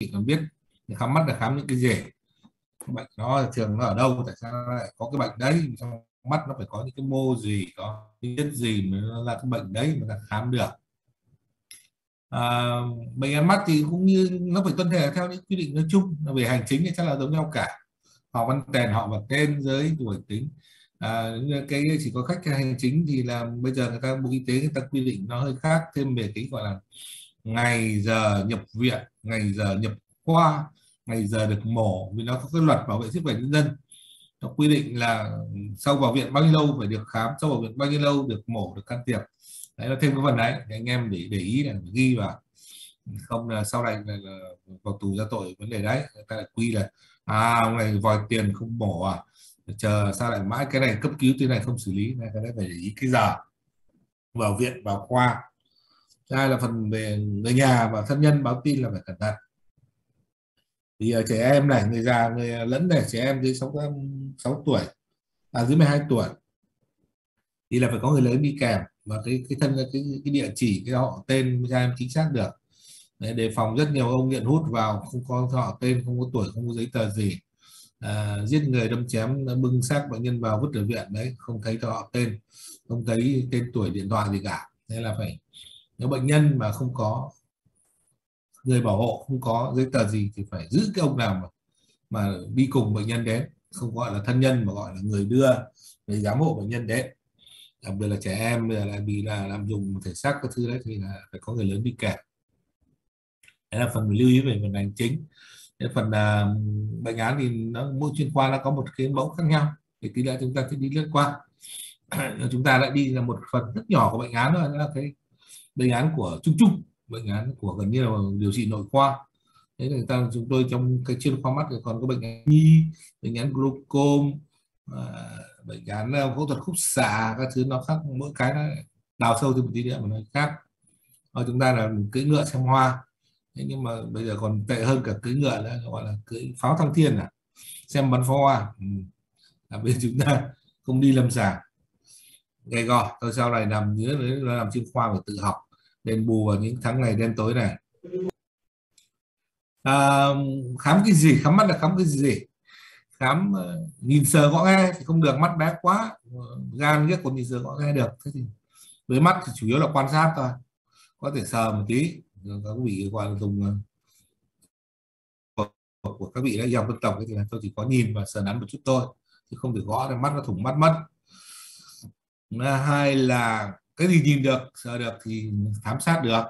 chị còn biết khám mắt là khám những cái gì? Bệnh nó thường nó ở đâu? Tại sao nó lại có cái bệnh đấy? Trong mắt nó phải có những cái mô gì có chất gì mà nó là cái bệnh đấy mà ta khám được? À, bệnh ăn mắt thì cũng như nó phải tuân theo theo những quy định nói chung. Về hành chính thì chắc là giống nhau cả. Họ văn tèn họ và tên giới tuổi tính. À, cái chỉ có khách hành chính thì là bây giờ người ta bộ y tế người ta quy định nó hơi khác thêm về cái gọi là ngày giờ nhập viện ngày giờ nhập khoa ngày giờ được mổ vì nó có cái luật bảo vệ sức khỏe nhân dân. Nó quy định là sau vào viện bao nhiêu lâu phải được khám sau vào viện bao nhiêu lâu được mổ được can thiệp. Đấy là thêm cái phần đấy để anh em để để ý là ghi vào. Không là sau này là, là vào tù ra tội vấn đề đấy người ta lại quy là à ông này vòi tiền không mổ à? Chờ sao lại mãi cái này cấp cứu thế này không xử lý? Này cái đấy phải để ý cái giờ. Vào viện vào khoa hai là phần về người nhà và thân nhân báo tin là phải cẩn thận. Thì uh, trẻ em này người già người ờ, lẫn này trẻ em dưới 6, 6 tuổi à dưới 12 tuổi thì là phải có người lớn đi kèm và cái cái thân cái cái địa chỉ cái họ tên cho em chính xác được. Đấy, đề phòng rất nhiều ông nghiện hút vào không có họ tên không có tuổi không có giấy tờ gì. À, giết người đâm chém bưng xác bệnh nhân vào vứt ở viện đấy không thấy họ tên không thấy tên tuổi điện thoại gì cả. Thế là phải nếu bệnh nhân mà không có người bảo hộ không có giấy tờ gì thì phải giữ cái ông nào mà mà đi cùng bệnh nhân đến. Không gọi là thân nhân mà gọi là người đưa người giám hộ bệnh nhân đến. Đặc biệt là trẻ em là bị là làm dùng thể xác các thứ đấy thì là phải có người lớn đi kèm. Đấy là phần lưu ý về phần hành chính. Cái phần uh, bệnh án thì nó mỗi chuyên khoa nó có một cái mẫu khác nhau thì tí nữa chúng ta sẽ đi lướt qua chúng ta lại đi là một phần rất nhỏ của bệnh án thôi đó là cái bệnh án của chung chung bệnh án của gần như là điều trị nội khoa. Thế người ta chúng tôi trong cái chuyên khoa mắt thì còn có bệnh án nhi bệnh án glaucom à, bệnh án à, phẫu thuật khúc xạ các thứ nó khác mỗi cái nó đào sâu thêm một tí nữa mà nó khác. Ở chúng ta là cưỡi ngựa xem hoa. Thế nhưng mà bây giờ còn tệ hơn cả cưỡi ngựa nữa gọi là cưỡi pháo thăng thiên à xem bắn pháo hoa. Ừ. bên bây giờ chúng ta không đi lâm sàng. Gầy gò tôi sau này làm nhớ là làm chuyên khoa phải tự học đền bù vào những tháng ngày đen tối này. À, khám cái gì? Khám mắt là khám cái gì? Khám uh, nhìn sờ gõ nghe thì không được mắt bé quá. Gan ghét còn nhìn sờ gõ nghe được. Thế thì với mắt thì chủ yếu là quan sát thôi. Có thể sờ một tí. Các vị gọi dùng ờ, của, của các vị đã dòng dân tộc thì là tôi chỉ có nhìn và sờ nắn một chút thôi. Chứ không thể gõ để mắt nó thủng mắt mất. Hai là cái gì nhìn được, sợ được thì thám sát được.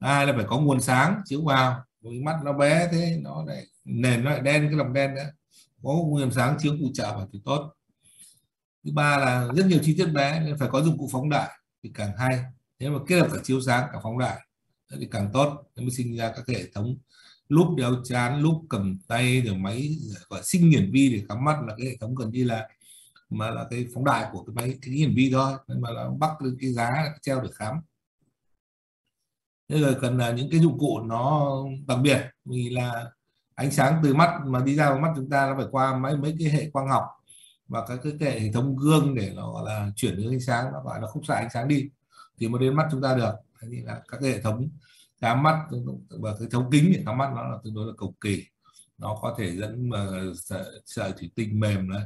Hai là phải có nguồn sáng, chiếu vào. Với mắt nó bé thế, nó lại, nền nó lại đen, cái lòng đen nữa. Có nguồn sáng, chiếu phụ trợ vào thì tốt. Thứ ba là rất nhiều chi tiết bé, nên phải có dụng cụ phóng đại thì càng hay. Nếu mà kết hợp cả chiếu sáng, cả phóng đại thì càng tốt. Nó mới sinh ra các hệ thống lúc đeo chán, lúc cầm tay, rồi máy, gọi sinh hiển vi để khám mắt là cái hệ thống gần như là mà là cái phóng đại của cái máy cái hiển vi thôi. Nhưng mà là bắt lên cái giá treo để khám. Thế rồi cần là những cái dụng cụ nó đặc biệt. Vì là ánh sáng từ mắt mà đi ra mắt chúng ta nó phải qua mấy mấy cái hệ quang học và các cái, cái hệ thống gương để nó gọi là chuyển hướng ánh sáng. Nó gọi là khúc xạ ánh sáng đi thì mới đến mắt chúng ta được. Thế thì là các cái hệ thống khám mắt và cái thấu kính để khám mắt nó là tương đối là cầu kỳ. Nó có thể dẫn mà sợi, sợi thủy tinh mềm đấy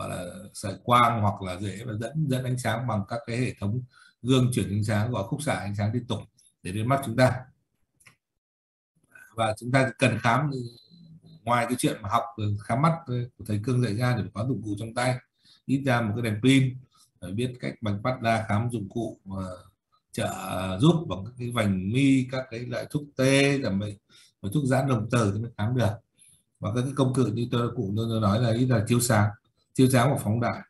gọi là sợi quang hoặc là dễ và dẫn dẫn ánh sáng bằng các cái hệ thống gương chuyển ánh sáng và khúc xạ ánh sáng liên tục để đến mắt chúng ta. Và chúng ta cần khám ngoài cái chuyện mà học ừ, khám mắt ừ, của thầy cương dạy ra để có dụng cụ trong tay, ít ra một cái đèn pin phải biết cách bằng bắt ra, khám dụng cụ mà trợ giúp bằng các cái vành mi, các cái loại thuốc tê là mình và thuốc giãn đồng tử thì mới khám được. Và các cái công cụ như tôi, cụ tôi nói là ít là chiếu sáng chiếu sáng và phóng đại.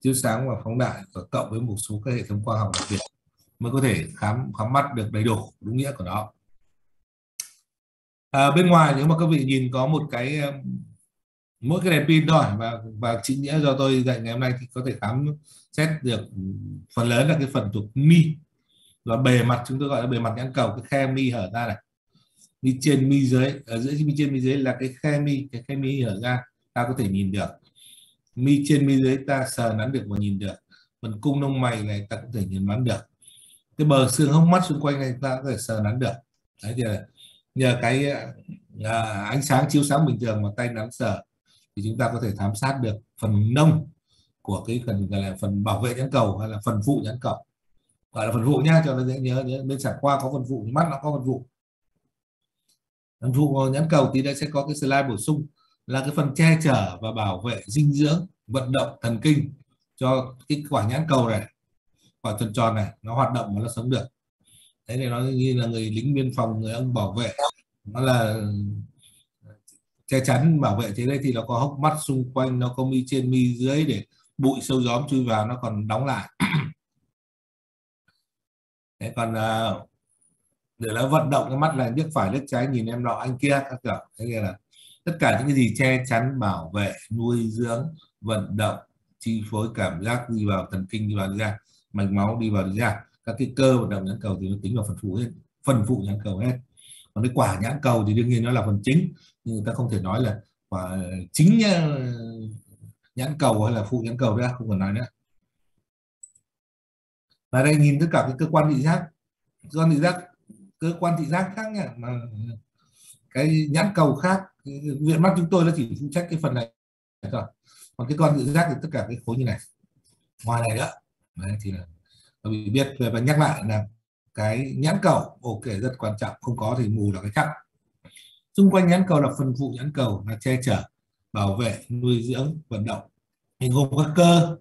Chiếu sáng và phóng đại và cộng với một số các hệ thống khoa học đặc biệt mới có thể khám khám mắt được đầy đủ đúng nghĩa của nó. À, bên ngoài nếu mà các vị nhìn có một cái mỗi cái đèn pin thôi và và chính nghĩa do tôi dạy ngày hôm nay thì có thể khám xét được phần lớn là cái phần thuộc mi. Và bề mặt chúng tôi gọi là bề mặt nhãn cầu cái khe mi hở ra này. Mi trên mi dưới ở giữa mi trên mi dưới là cái khe mi cái khe mi hở ra ta có thể nhìn được mi trên mi dưới ta sờ nắn được và nhìn được. Phần cung lông mày này ta cũng thể nhìn nắn được. Cái bờ xương hốc mắt xung quanh này ta có thể sờ nắn được. Đấy thì nhờ cái à, ánh sáng chiếu sáng bình thường mà tay nắm sờ thì chúng ta có thể thám sát được phần nông của cái phần gọi là phần bảo vệ nhãn cầu hay là phần phụ nhãn cầu. Gọi là phần phụ nhá cho nó dễ nhớ nhớ bên sản khoa có phần phụ mắt nó có phần phụ. Phần phụ nhãn cầu thì đây sẽ có cái slide bổ sung là cái phần che chở và bảo vệ dinh dưỡng, vận động thần kinh cho cái quả nhãn cầu này, quả tròn tròn này, nó hoạt động mà nó sống được. Thế thì nó như là người lính biên phòng, người ông bảo vệ, nó là che chắn, bảo vệ thế đây thì nó có hốc mắt xung quanh, nó có mi trên, mi dưới để bụi sâu gióm chui vào, nó còn đóng lại. Thế còn à, để nó vận động cái mắt là liếc phải liếc trái, nhìn em nọ, anh kia, các kiểu. Thế kia là tất cả những cái gì che chắn, bảo vệ, nuôi dưỡng, vận động, chi phối cảm giác đi vào thần kinh, đi vào đi ra mạch máu đi vào đi ra các cái cơ vận động nhãn cầu thì nó tính vào phần phụ hết, phần phụ nhãn cầu hết. Còn cái quả nhãn cầu thì đương nhiên nó là phần chính, nhưng người ta không thể nói là quả chính ờ, nhãn cầu hay là phụ nhãn cầu nữa không cần nói nữa. Và đây nhìn tất cả cái cơ quan thị giác, cơ quan thị giác, cơ quan thị giác khác nhỉ mà cái nhãn cầu khác viện mắt chúng tôi nó chỉ phụ trách cái phần này thôi. Còn cái con tự giác thì tất cả cái khối như này. Ngoài này nữa. Đấy, thì là bị biết về và nhắc lại là cái nhãn cầu ok rất quan trọng không có thì mù là cái chắc xung quanh nhãn cầu là phần phụ nhãn cầu là che chở bảo vệ nuôi dưỡng vận động. Hình gồm các cơ.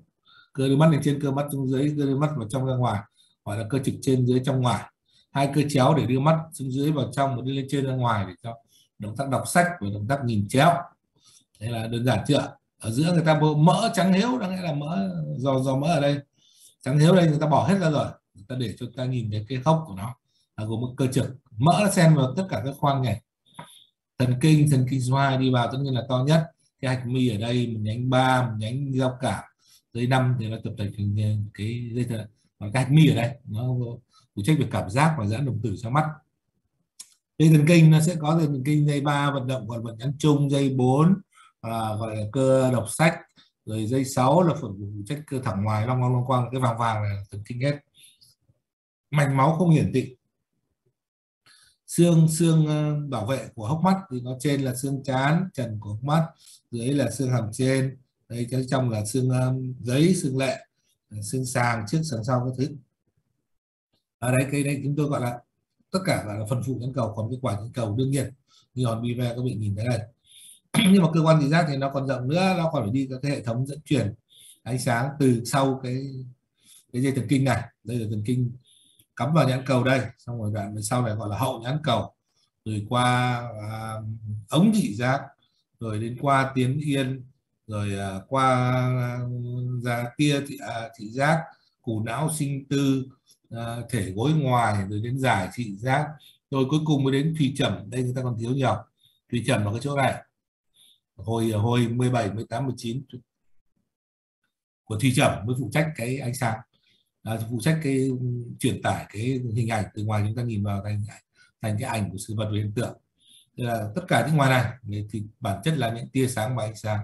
Cơ đôi mắt lên trên cơ mắt xuống dưới cơ đôi mắt vào trong ra ngoài gọi là cơ trực trên dưới trong ngoài. Hai cơ chéo để đưa mắt xuống dưới vào trong và đi lên trên ra ngoài để cho động tác đọc sách và động tác nhìn chéo. Thế là đơn giản chưa ở giữa người ta mỡ trắng hiếu đáng nghĩa là mỡ do do mỡ ở đây. Trắng hiếu đây người ta bỏ hết ra rồi. Người ta để cho ta nhìn thấy cái gốc của nó. Là gồm một cơ trực. Mỡ nó xen vào tất cả các khoang này. Thần kinh thần kinh số 2 đi vào tất nhiên là to nhất. Cái hạch mi ở đây một nhánh ba một nhánh giao cảm dưới năm thì nó tập thành cái dây thần, còn cái hạch mi ở đây nó phụ trách về cảm giác và giãn đồng tử cho mắt dây thần kinh nó sẽ có dây thần kinh dây ba vận động còn vận nhắn chung dây 4 à, gọi là cơ đọc sách rồi dây 6 là phần phụ trách cơ thẳng ngoài long long long quang cái vàng vàng là thần kinh hết. Mạch máu không hiển thị xương xương ờ, bảo vệ của hốc mắt thì nó trên là xương chán trần của hốc mắt dưới là xương hàm trên. Đây trong là xương ờ, giấy xương lệ xương sàng trước sàng sau các thứ. Ở đây cái đây chúng tôi gọi là tất cả là phần phụ nhãn cầu còn cái quả nhãn cầu đương nhiên. Như hòn bive các bạn nhìn thấy đây nhưng mà cơ quan thị giác thì nó còn rộng nữa nó còn phải đi các cái hệ thống dẫn truyền ánh sáng từ sau cái cái dây thần kinh này. Đây là thần kinh cắm vào nhãn cầu đây. Xong rồi đoạn sau này gọi là hậu nhãn cầu. Rồi qua à, ống thị giác rồi đến qua tiến yên rồi à, qua à, ra kia thị, à, thị giác củ não sinh tư Ờ, thể gối ngoài rồi đến giải thị giác. Rồi cuối cùng mới đến thủy trầm. Đây người ta còn thiếu nhiều. Thủy trầm ở cái chỗ này. Hồi hồi 17 18 19 của thủy trầm mới phụ trách cái ánh sáng. À, phụ trách cái um, truyền tải cái hình ảnh. Từ ngoài chúng ta nhìn vào thành thành cái ảnh của sự vật và hiện tượng. Là tất cả những ngoài này thì bản chất là những tia sáng và ánh sáng.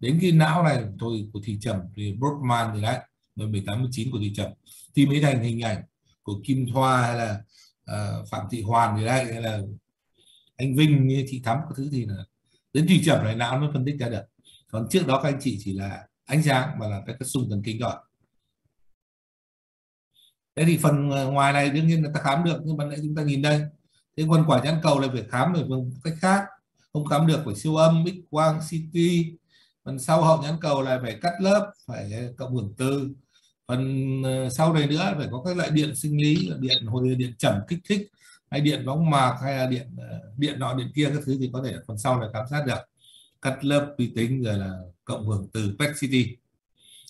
Đến cái não này thôi của thị trầm thì Brockman thì đấy. 18 19 của thị trấn. Thì mới thành hình ảnh của Kim Thoa hay là uh, Phạm Thị Hoàn thì đây hay là anh Vinh như chị Thắm có thứ gì là đến thị trầm này não mới phân tích ra được. Còn trước đó các anh chị chỉ là ánh sáng và là cái xung thần kinh rồi thế thì phần ờ, ngoài này đương nhiên là ta khám được nhưng mà nãy chúng ta nhìn đây. Thế còn quả nhãn cầu là phải khám ở một cách khác. Không khám được phải siêu âm x quang ct phần sau hậu nhãn cầu là phải cắt lớp phải ờ, cộng hưởng từ phần ờ, sau này nữa phải có các loại điện sinh lý điện hồi điện chẩm kích thích hay điện bóng mạc hay là điện ờ, điện nọ điện kia các thứ thì có thể phần sau là khám sát được. Cắt lớp vi tính rồi là cộng hưởng từ PET CT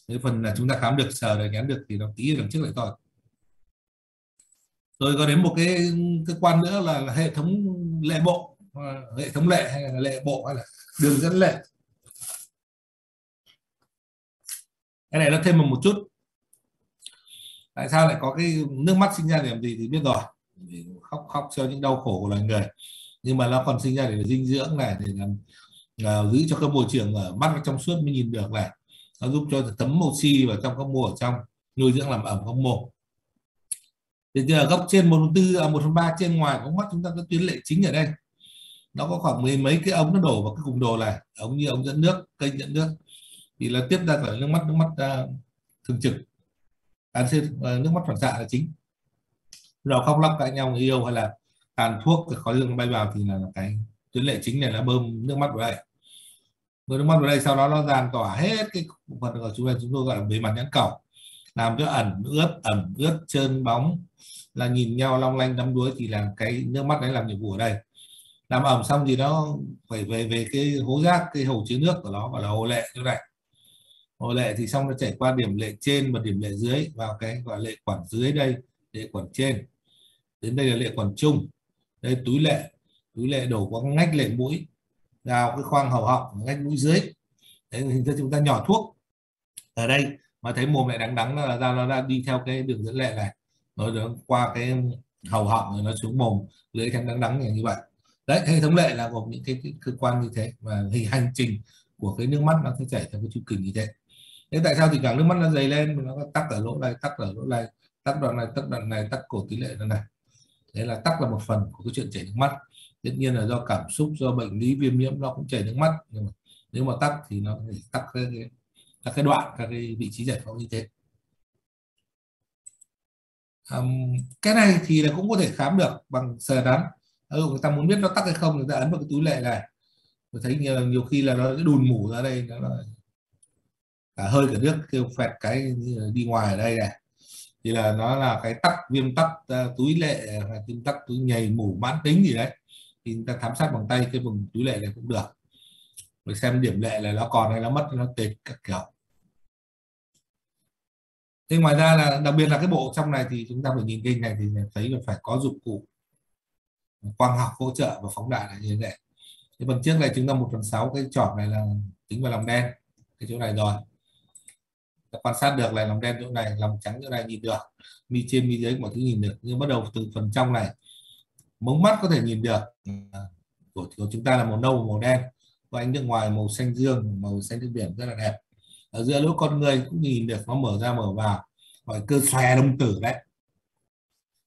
cái phần là chúng ta khám được sờ được nhắn được thì nó kỹ đằng trước lại thôi rồi có đến một cái cơ quan nữa là, hệ thống lệ bộ ờ, hệ thống lệ hay là lệ bộ hay là đường dẫn lệ. Cái này nó thêm một chút tại sao lại có cái nước mắt sinh ra để làm gì thì biết rồi. Khóc khóc cho những đau khổ của loài người. Nhưng mà nó còn sinh ra để dinh dưỡng này để làm uh, giữ cho cái môi trường ở mắt trong suốt mới nhìn được này. Nó giúp cho thấm oxy vào trong các mô ở trong nuôi dưỡng làm ẩm các mô. Thì giờ góc trên một tư à, một phần ba trên ngoài của mắt chúng ta có tuyến lệ chính ở đây. Nó có khoảng mấy mấy cái ống nó đổ vào cái cùng đồ này ống như ống dẫn nước kênh dẫn nước. Thì là tiếp ra khỏi nước mắt nước mắt uh, thường trực à, nước mắt phản xạ là chính. Rồi khóc lóc cãi nhau người yêu hay là tàn thuốc cái khói hương bay vào thì là cái tuyến lệ chính này là bơm nước mắt vào đây. Bơm nước mắt vào đây sau đó nó dàn tỏa hết cái phần của chúng ta chúng tôi gọi là bề mặt nhãn cầu. Làm cho ẩn ướt ẩm ướt trơn bóng là nhìn nhau long lanh đắm đuối thì là cái nước mắt đấy làm nhiệm vụ ở đây. Làm ẩm xong thì nó phải về về cái hố rác cái hồ chứa nước của nó gọi là hồ lệ như này hồ lệ thì xong nó chảy qua điểm lệ trên và điểm lệ dưới vào cái gọi lệ quản dưới đây lệ quản trên. Đến đây là lệ quản trung đây túi lệ túi lệ đổ qua ngách lệ mũi vào cái khoang hầu họng ngách mũi dưới. Đấy hình thức chúng ta nhỏ thuốc. Ở đây mà thấy mồm lại đắng đắng là ra nó đã đi theo cái đường dẫn lệ này. Nó qua cái hầu họng rồi nó xuống mồm lưỡi trắng đắng đắng như vậy. Đấy hệ thống lệ là gồm những cái, cái cơ quan như thế. Và hình hành trình của cái nước mắt nó sẽ chảy theo cái chu kỳ như thế thế tại sao thì càng nước mắt nó dày lên? Nó tắc ở lỗ này tắc ở lỗ này tắc đoạn này tắc đoạn này tắc cổ tỷ lệ nó này. Thế là tắc là một phần của cái chuyện chảy nước mắt. Tất nhiên là do cảm xúc do bệnh lý viêm nhiễm nó cũng chảy nước mắt. Nhưng mà nếu mà tắc thì nó tắc cái, cái các cái đoạn các cái vị trí giải phóng như thế. Um, cái này thì là cũng có thể khám được bằng sờ đắn ừ, người ta muốn biết nó tắc hay không người ta ấn vào cái túi lệ này. Tôi thấy nhiều, nhiều khi là nó đùn mủ ra đây nó là à, hơi cả nước kêu phẹt cái ờ, đi ngoài ở đây này. Thì là nó là cái tắc viêm tắc uh, túi lệ ờ, hay viêm tắc túi nhầy mủ mãn tính gì đấy. Thì chúng ta thám sát bằng tay cái vùng túi lệ này cũng được. Để xem điểm lệ là nó còn hay nó mất nó tệt các kiểu. Thế ngoài ra là đặc biệt là cái bộ trong này thì chúng ta phải nhìn kênh này thì thấy là phải có dụng cụ quang học hỗ trợ và phóng đại là như thế cái phần trước này chúng ta một phần sáu cái chọn này là tính vào lòng đen cái chỗ này rồi quan sát được là lòng đen chỗ này lòng trắng chỗ này nhìn được. Mi trên mi dưới mọi thứ nhìn được. Nhưng bắt đầu từ phần trong này mống mắt có thể nhìn được. À, của, của chúng ta là màu nâu màu đen. Và anh nước ngoài màu xanh dương màu xanh nước biển rất là đẹp. Ở giữa lỗ con người cũng nhìn được nó mở ra mở vào. Gọi cơ xòe đồng tử đấy.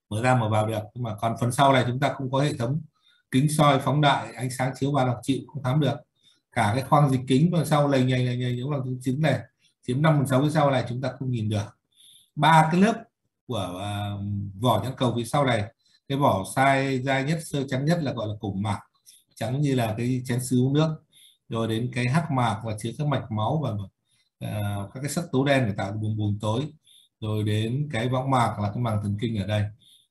Mở ra mở vào được. Nhưng mà còn phần sau này chúng ta không có hệ thống kính soi phóng đại ánh sáng chiếu vào đọc chịu không thám được. Cả cái khoang dịch kính phần sau lầy nhầy lầy nhầy những bằng chứng này chiếm năm phần sáu phía sau này chúng ta không nhìn được. Ba cái lớp của uh, vỏ nhãn cầu phía sau này cái vỏ sai dai nhất sơ trắng nhất là gọi là củng mạc trắng như là cái chén sứ uống nước. Rồi đến cái hắc mạc và chứa các mạch máu và uh, các cái sắc tố đen để tạo buồng buồng tối. Rồi đến cái võng mạc là cái màng thần kinh ở đây.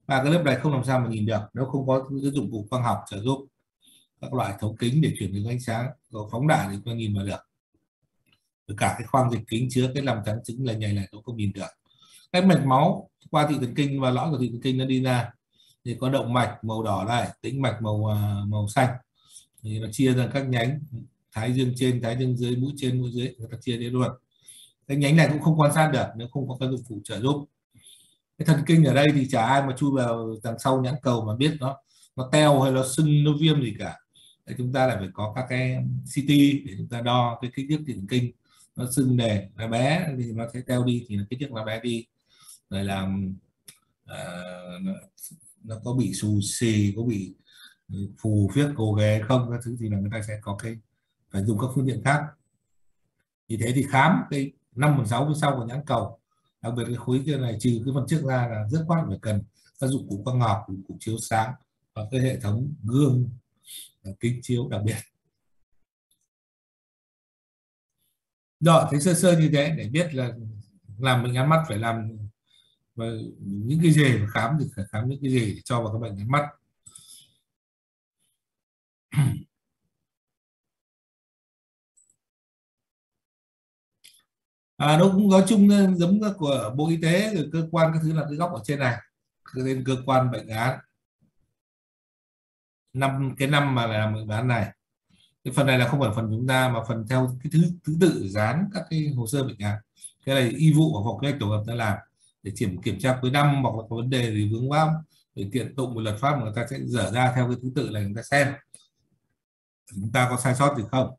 Ba cái lớp này không làm sao mà nhìn được nếu không có những dụng cụ quang học trợ giúp các loại thấu kính để chuyển hướng ánh sáng có phóng đại thì có nhìn vào được với cả cái khoang dịch kính chứa cái làm trắng trứng là nhảy này tôi không nhìn được. Cái mạch máu qua thị thần kinh và lõi của thị thần kinh nó đi ra. Thì có động mạch màu đỏ này tĩnh mạch màu à, màu xanh. Thì nó chia ra các nhánh thái dương trên thái dương dưới mũi trên mũi dưới người ta chia đến luôn. Cái nhánh này cũng không quan sát được nếu không có các dụng cụ trợ giúp. Cái thần kinh ở đây thì chả ai mà chui vào đằng sau nhãn cầu mà biết nó nó teo hay nó sưng nó viêm gì cả. Đấy, chúng ta lại phải có các cái CT để chúng ta đo cái kích thước thần kinh nó sưng nề nó bé thì nó sẽ teo đi thì nó kích thước nó bé đi. Rồi làm uh, à, nó, nó có bị xù xì có bị ừ, phù phiếc cổ ghé không các thứ thì là người ta sẽ có cái phải dùng các phương tiện khác. Như thế thì khám cái năm phần sáu phía sau của nhãn cầu đặc biệt cái khối kia này trừ cái phần trước ra là rất quan phải cần các dụng cụ quang học dụng cụ chiếu sáng và cái hệ thống gương à, kính chiếu đặc biệt. Rồi thấy sơ sơ như thế để biết là làm bệnh án mắt phải làm và những cái gì mà khám thì phải khám những cái gì để cho vào các bệnh án mắt. À, nó cũng nói chung giống của bộ y tế rồi cơ quan các thứ là cái góc ở trên này lên cơ quan bệnh án. Năm cái năm mà làm bệnh án này cái phần này là không phải phần chúng ta, mà phần theo cái thứ thứ tự dán các cái hồ sơ bệnh án. Cái này y vụ và phòng kế hoạch tổ hợp ta làm để kiểm kiểm tra cuối năm hoặc là có vấn đề gì vướng vác để kiện tụng một luật pháp mà người ta sẽ dở ra theo cái thứ tự này người ta xem. Chúng ta có sai sót gì không?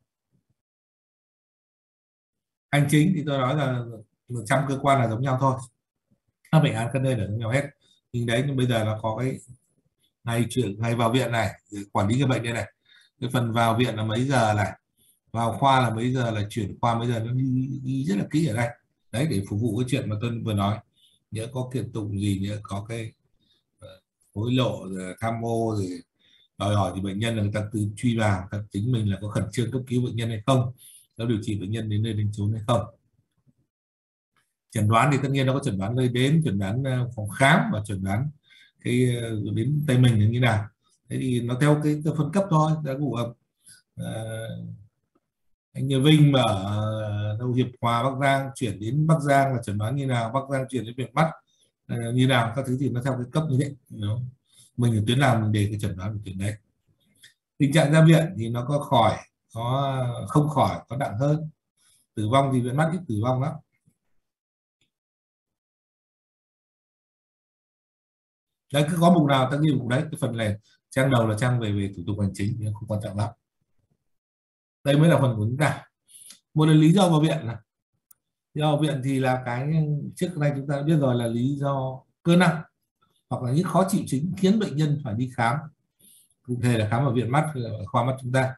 Hành chính thì tôi nói là một trăm cơ quan là giống nhau thôi. Các bệnh án các nơi là giống nhau hết. Nhưng đấy, nhưng bây giờ nó có cái ngày chuyển, ngày vào viện này quản lý cái bệnh đây này cái phần vào viện là mấy giờ này? Vào khoa là mấy giờ? Là chuyển khoa mấy giờ? Nó ghi, ghi rất là kỹ ở đây. Đấy để phục vụ cái chuyện mà tôi vừa nói. Nhớ có kiện tụng gì nhớ có cái ờ, hối lộ rồi tham ô, rồi đòi hỏi thì bệnh nhân là người ta tự truy vào ta tính mình là có khẩn trương cấp cứu bệnh nhân hay không có điều trị bệnh nhân đến nơi đến chốn hay không. Chẩn đoán thì tất nhiên nó có chẩn đoán nơi đến chẩn đoán ờ, phòng khám và chẩn đoán cái ờ, đến tay mình là như nào thế thì nó theo cái, cái phân cấp thôi đã phù hợp. Ờ, anh Như Vinh mà ở ờ, đâu Hiệp Hòa Bắc Giang chuyển đến Bắc Giang là chẩn đoán như nào? Bắc Giang chuyển đến viện mắt ờ, như nào? Các thứ thì nó theo cái cấp như thế, mình ở tuyến nào mình để cái chẩn đoán của tuyến đấy. Tình trạng ra viện thì nó có khỏi có không khỏi có nặng hơn. Tử vong thì viện mắt ít tử vong lắm. Đấy cứ có mục nào ta ghi mục đấy cái phần này trang đầu là trang về về thủ tục hành chính, nhưng không quan trọng lắm. Đây mới là phần của chúng ta. Một là lý do vào viện là lý do vào viện thì là cái trước nay chúng ta đã biết rồi là lý do cơ năng, hoặc là những khó chịu chứng khiến bệnh nhân phải đi khám. Cụ thể là khám ở viện mắt ở khoa mắt chúng ta.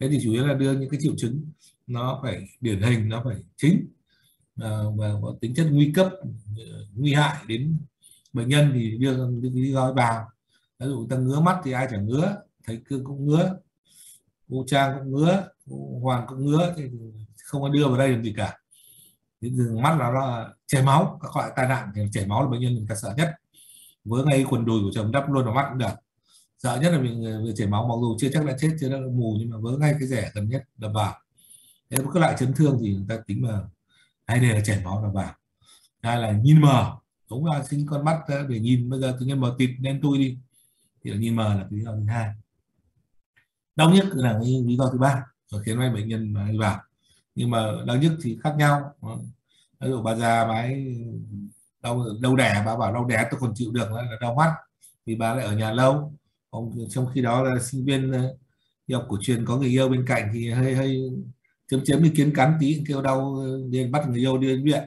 Thế thì chủ yếu là đưa những cái triệu chứng, nó phải điển hình, nó phải chính à, và có tính chất nguy cấp ờ, nguy hại đến bệnh nhân thì đưa những lý do vào ví dụ ta ngứa mắt thì ai chẳng ngứa thấy cương cũng ngứa, cô trang cũng ngứa, cô cũng ngứa thì không có đưa vào đây làm gì cả. Cái mắt là nó chảy máu, các loại tai nạn thì chảy máu là bệnh nhân người ta sợ nhất. Với ngay quần đùi của chồng đắp luôn vào mắt cũng được. Sợ nhất là mình về chảy máu, mặc dù chưa chắc đã chết, chưa đã mù, nhưng mà với ngay cái rẻ gần nhất đập vào thế các loại chấn thương thì người ta tính mà hay đây là chảy máu đập vào hai là nhìn mờ, đúng là sinh con mắt để nhìn, bây giờ tự nhiên mở tịt nên tôi đi thì là nhìn mờ là lý do thứ hai. Đau nhức là lý do thứ ba và khiến mấy bệnh nhân mà đi vào. Nhưng mà đau nhức thì khác nhau. Ví dụ bà già bà ấy đau đau đẻ, bà bảo đau đẻ tôi còn chịu được, là đau mắt. Thì bà lại ở nhà lâu. Còn trong khi đó là sinh viên ờ, y học cổ truyền có người yêu bên cạnh thì hơi hơi chấm chấm ý kiến cắn tí, kêu đau, nên bắt người yêu đi đến viện.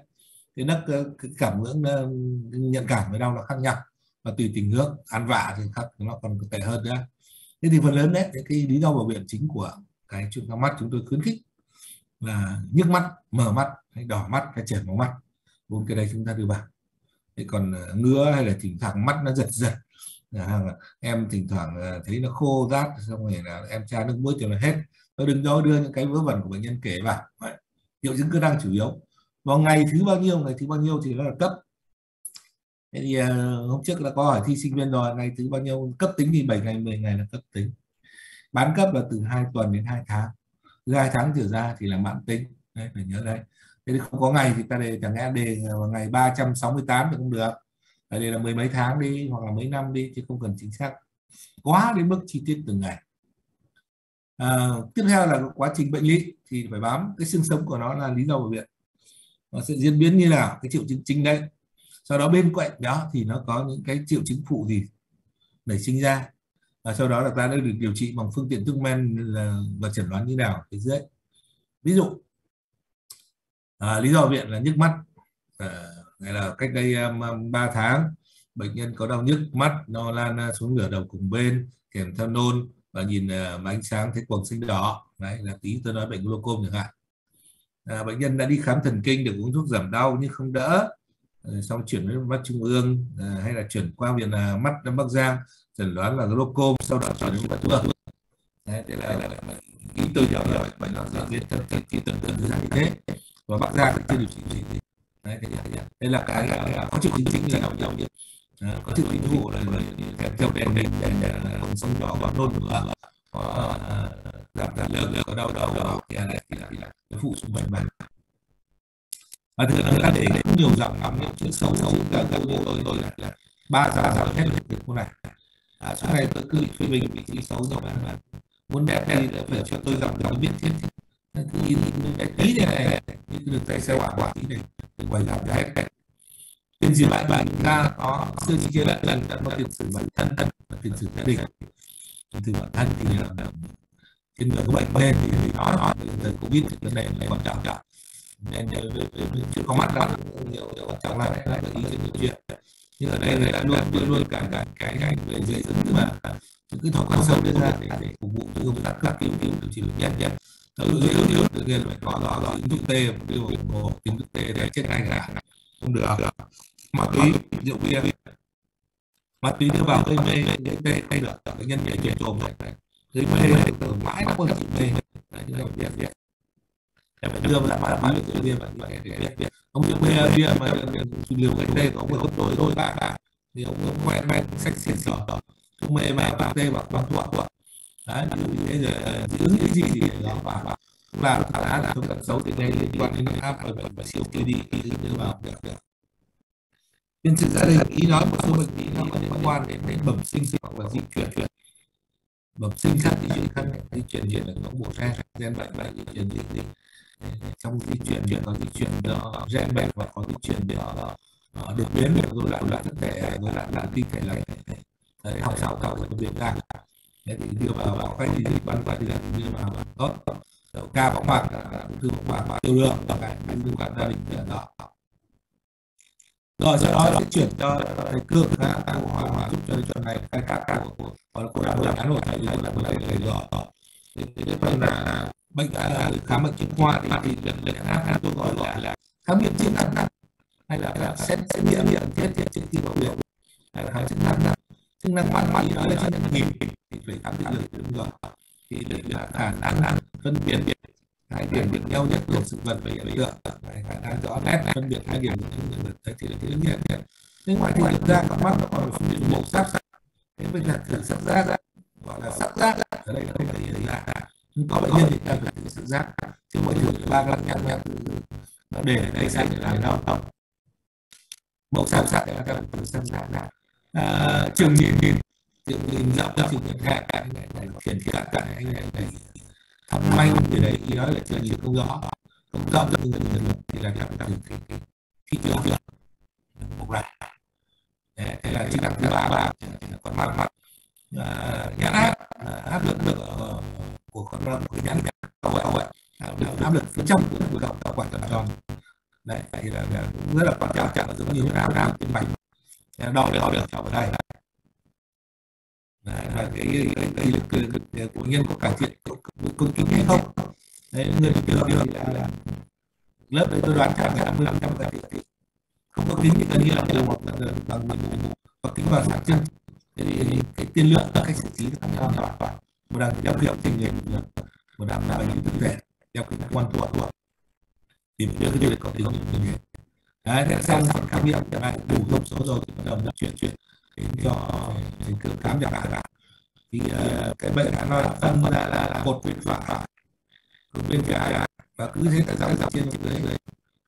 Cái nấc ờ, cái cảm ngưỡng ờ, nhận cảm với đau là khác nhau và tùy tình huống ăn vạ thì khác nó còn tệ hơn nữa. Thế thì phần lớn đấy, cái lý do bảo biện chính của cái chuyên khoa mắt chúng tôi khuyến khích là nhức mắt mở mắt, hay đỏ mắt, hay chảy máu mắt. Bốn cái đấy chúng ta đưa vào thế còn ờ, ngứa hay là thỉnh thoảng mắt nó giật giật, là em thỉnh thoảng ờ, thấy nó khô rát, xong rồi là em tra nước muối cho nó hết. Tôi đừng do đưa những cái vớ vẩn của bệnh nhân kể vào triệu chứng cơ năng chủ yếu. Vào ngày thứ bao nhiêu, ngày thứ bao nhiêu thì nó là cấp thế thì ờ, hôm trước là có hỏi thi sinh viên rồi ngày thứ bao nhiêu? Cấp tính thì 7 ngày 10 ngày là cấp tính. Bán cấp là từ 2 tuần đến 2 tháng. Từ 2 tháng trở ra thì là mãn tính. Đấy phải nhớ đây thế thì không có ngày thì ta đề chẳng lẽ đề ờ, vào ngày 368 thì cũng được. Ở đây là mười mấy tháng đi hoặc là mấy năm đi chứ không cần chính xác. Quá đến mức chi tiết từng ngày. À, tiếp theo là quá trình bệnh lý thì phải bám. Cái xương sống của nó là lý do của viện nó sẽ diễn biến như nào? Cái triệu chứng chính đấy sau đó bên cạnh đó thì nó có những cái triệu chứng phụ gì nảy sinh ra. Và sau đó là ta đã được điều trị bằng phương tiện thuốc men là, và chẩn đoán như nào phía dưới. Ví dụ à, lý do viện là nhức mắt. À, là cách đây um, um 3 tháng bệnh nhân có đau nhức mắt nó lan xuống nửa đầu cùng bên kèm theo nôn và nhìn uh, ánh sáng thấy quầng sinh đỏ. Đấy là tí tôi nói bệnh glaucom chẳng hạn. À, bệnh nhân đã đi khám thần kinh được uống thuốc giảm đau nhưng không đỡ xong chuyển đến mắt trung ương à, hay là chuyển qua viện là mắt đến Bắc Giang chẩn đoán là glaucom sau đó chuyển đến mắt trung ương Đấy, là, ý tôi hiểu rồi bệnh nó diễn biến theo cái tương tự như thế và Bắc Giang thì chưa điều trị gì đấy thế là, đây là cái có triệu chứng chính là đau đầu nhất có triệu chứng phụ là kèm theo đèn đèn đèn đèn sông đỏ và nôn mửa có giảm giảm lượng có đau đầu thì là phụ xung quanh bàn và thực ra để cũng nhiều dòng lắm những chữ xấu xấu cả tôi như tôi tôi là ba giờ giờ hết được câu này à, sau này tôi cứ phê bình vị trí xấu rồi mà muốn đẹp thì phải cho tôi dòng tôi biết thiết cứ in cái tí này này như được tay xe quả quả tí này tôi quay giảm ra hết bên dưới lại bạn ta có xưa chỉ kia lại lần đã có tiền sử bản thân và tiền sử gia đình tiền sử bản thân thì là trên người có bệnh lên thì nói nói thì covid cũng vấn đề này quan trọng trọng nên chưa có mặt đó nhiều quan trọng là lại ý kiến nhiều chuyện nhưng ở đây người ta luôn luôn luôn cả cả cái cái về dây dẫn mà những cái thói quen xấu đưa ra để phục vụ cho công tác cấp cứu cứu điều trị bệnh nhân nhân thứ yếu yếu tự nhiên phải có đó là ứng dụng tê đưa một ứng dụng tê để chết ngay cả không được ma túy rượu bia ma túy đưa vào gây mê gây tê hay được bệnh nhân bị chuyển trộm này gây mê mãi nó còn chỉ mê như là việc đưa vào ma túy rượu bia bạn biết không rượu bia bia mà liều gây tê có một tối thôi bạn bạn thì ông cũng quen quen sách xịn sở không mê mà bạn tê bạn bạn thuận thuận đấy bây giờ giữ cái gì thì nó và và làm khả năng là không cần xấu thì đây liên quan đến áp và bệnh và siêu kia đi đưa vào được được nhân sự gia đình ý nói một số bệnh lý nó có liên quan đến đến bẩm sinh hoặc là di chuyển chuyển bẩm sinh khác di chuyển khác di chuyển diện là nó bộ gen gen bệnh bệnh di chuyển gì gì trong di chuyển chuyển có di chuyển gen bệnh và có di chuyển do đột biến rồi lại lại thân thể rồi lại lại tinh thể lại đấy học sao cao của việc ra thế thì điều mà bảo cái gì ban quản là đưa vào tốt đầu ca võng mạc ung thư võng mạc và tiêu lượng và cái ung thư quan gia đình đó rồi sau đó sẽ chuyển cho thầy cương ra ca của hoàng hóa giúp cho cho này cái ca ca của của của đạo đạo rồi thầy là một thầy rồi thì cái phần là bệnh khám bệnh chuyên khoa thì thì lần lần khác tôi gọi là là khám nghiệm chức năng hay là là xét xét nghiệm nghiệm thiết thiết trước khi vào viện hay là khám chức năng chức năng mắt mắt đó là chức năng nhìn thì phải khám định lực đúng rồi thì là khả năng phân biệt hai điểm biệt nhau nhất của sự vật và hiện tượng khả năng rõ nét phân biệt hai điểm được thấy thì là cái nhiên hiện nhưng ngoài thì thực ra con mắt nó còn phân biệt màu sắc thế bây giờ thử sắc ra gọi là sắc ra ở đây là không phải hiện ra nhưng có bệnh nhân thì cần phải tự giác chứ mọi thứ ba lăng nhắc nhắc nó để đây sang để làm đau không mẫu sắc sắc là các bạn sắc giác là trường nhìn nhìn. Trường nhìn rộng trường nhìn hạ cả triển khai cả anh này này này thăm manh thì đấy, thì đó là chưa nhìn không rõ. Không rõ được người nhận luật thì là trong từ thì thì thì chưa chưa một lại. Thế là chức năng thứ ba ba còn mặt. Mặt nhãn áp. À, áp lực được ờ, của con rồng của nhãn cầu vậy áp lực phía trong của động tạo quản toàn tròn đấy thì là rất là quan trọng chẳng giống như áp nào trên mạch. Đo được đo được ở vào đây. Đấy, là cái, cái, cái lực của nhân có cải thiện công kính hay không đấy người được điều là, là lớp đấy tôi đoán chắc là năm mươi phần trăm cải thiện không có kính thì gần như là từ một bằng bằng một có kính vào sáng chân. Thì cái tiên lượng và cách xử trí khác nhau hoàn toàn một đằng đeo hiệu trên người một đằng là những thực thể đeo kính quan thuộc thuộc thì đưa cái điều đấy có tính như thế đấy thế xong phần khám nghiệm lại đủ thông số rồi thì bắt đầu chuyển chuyển đến cho đến cơ khám chẳng hạn thì uh, cái bệnh nó là phân là là, là một bên phải một bên trái và cứ thế là giáo dọc trên dưới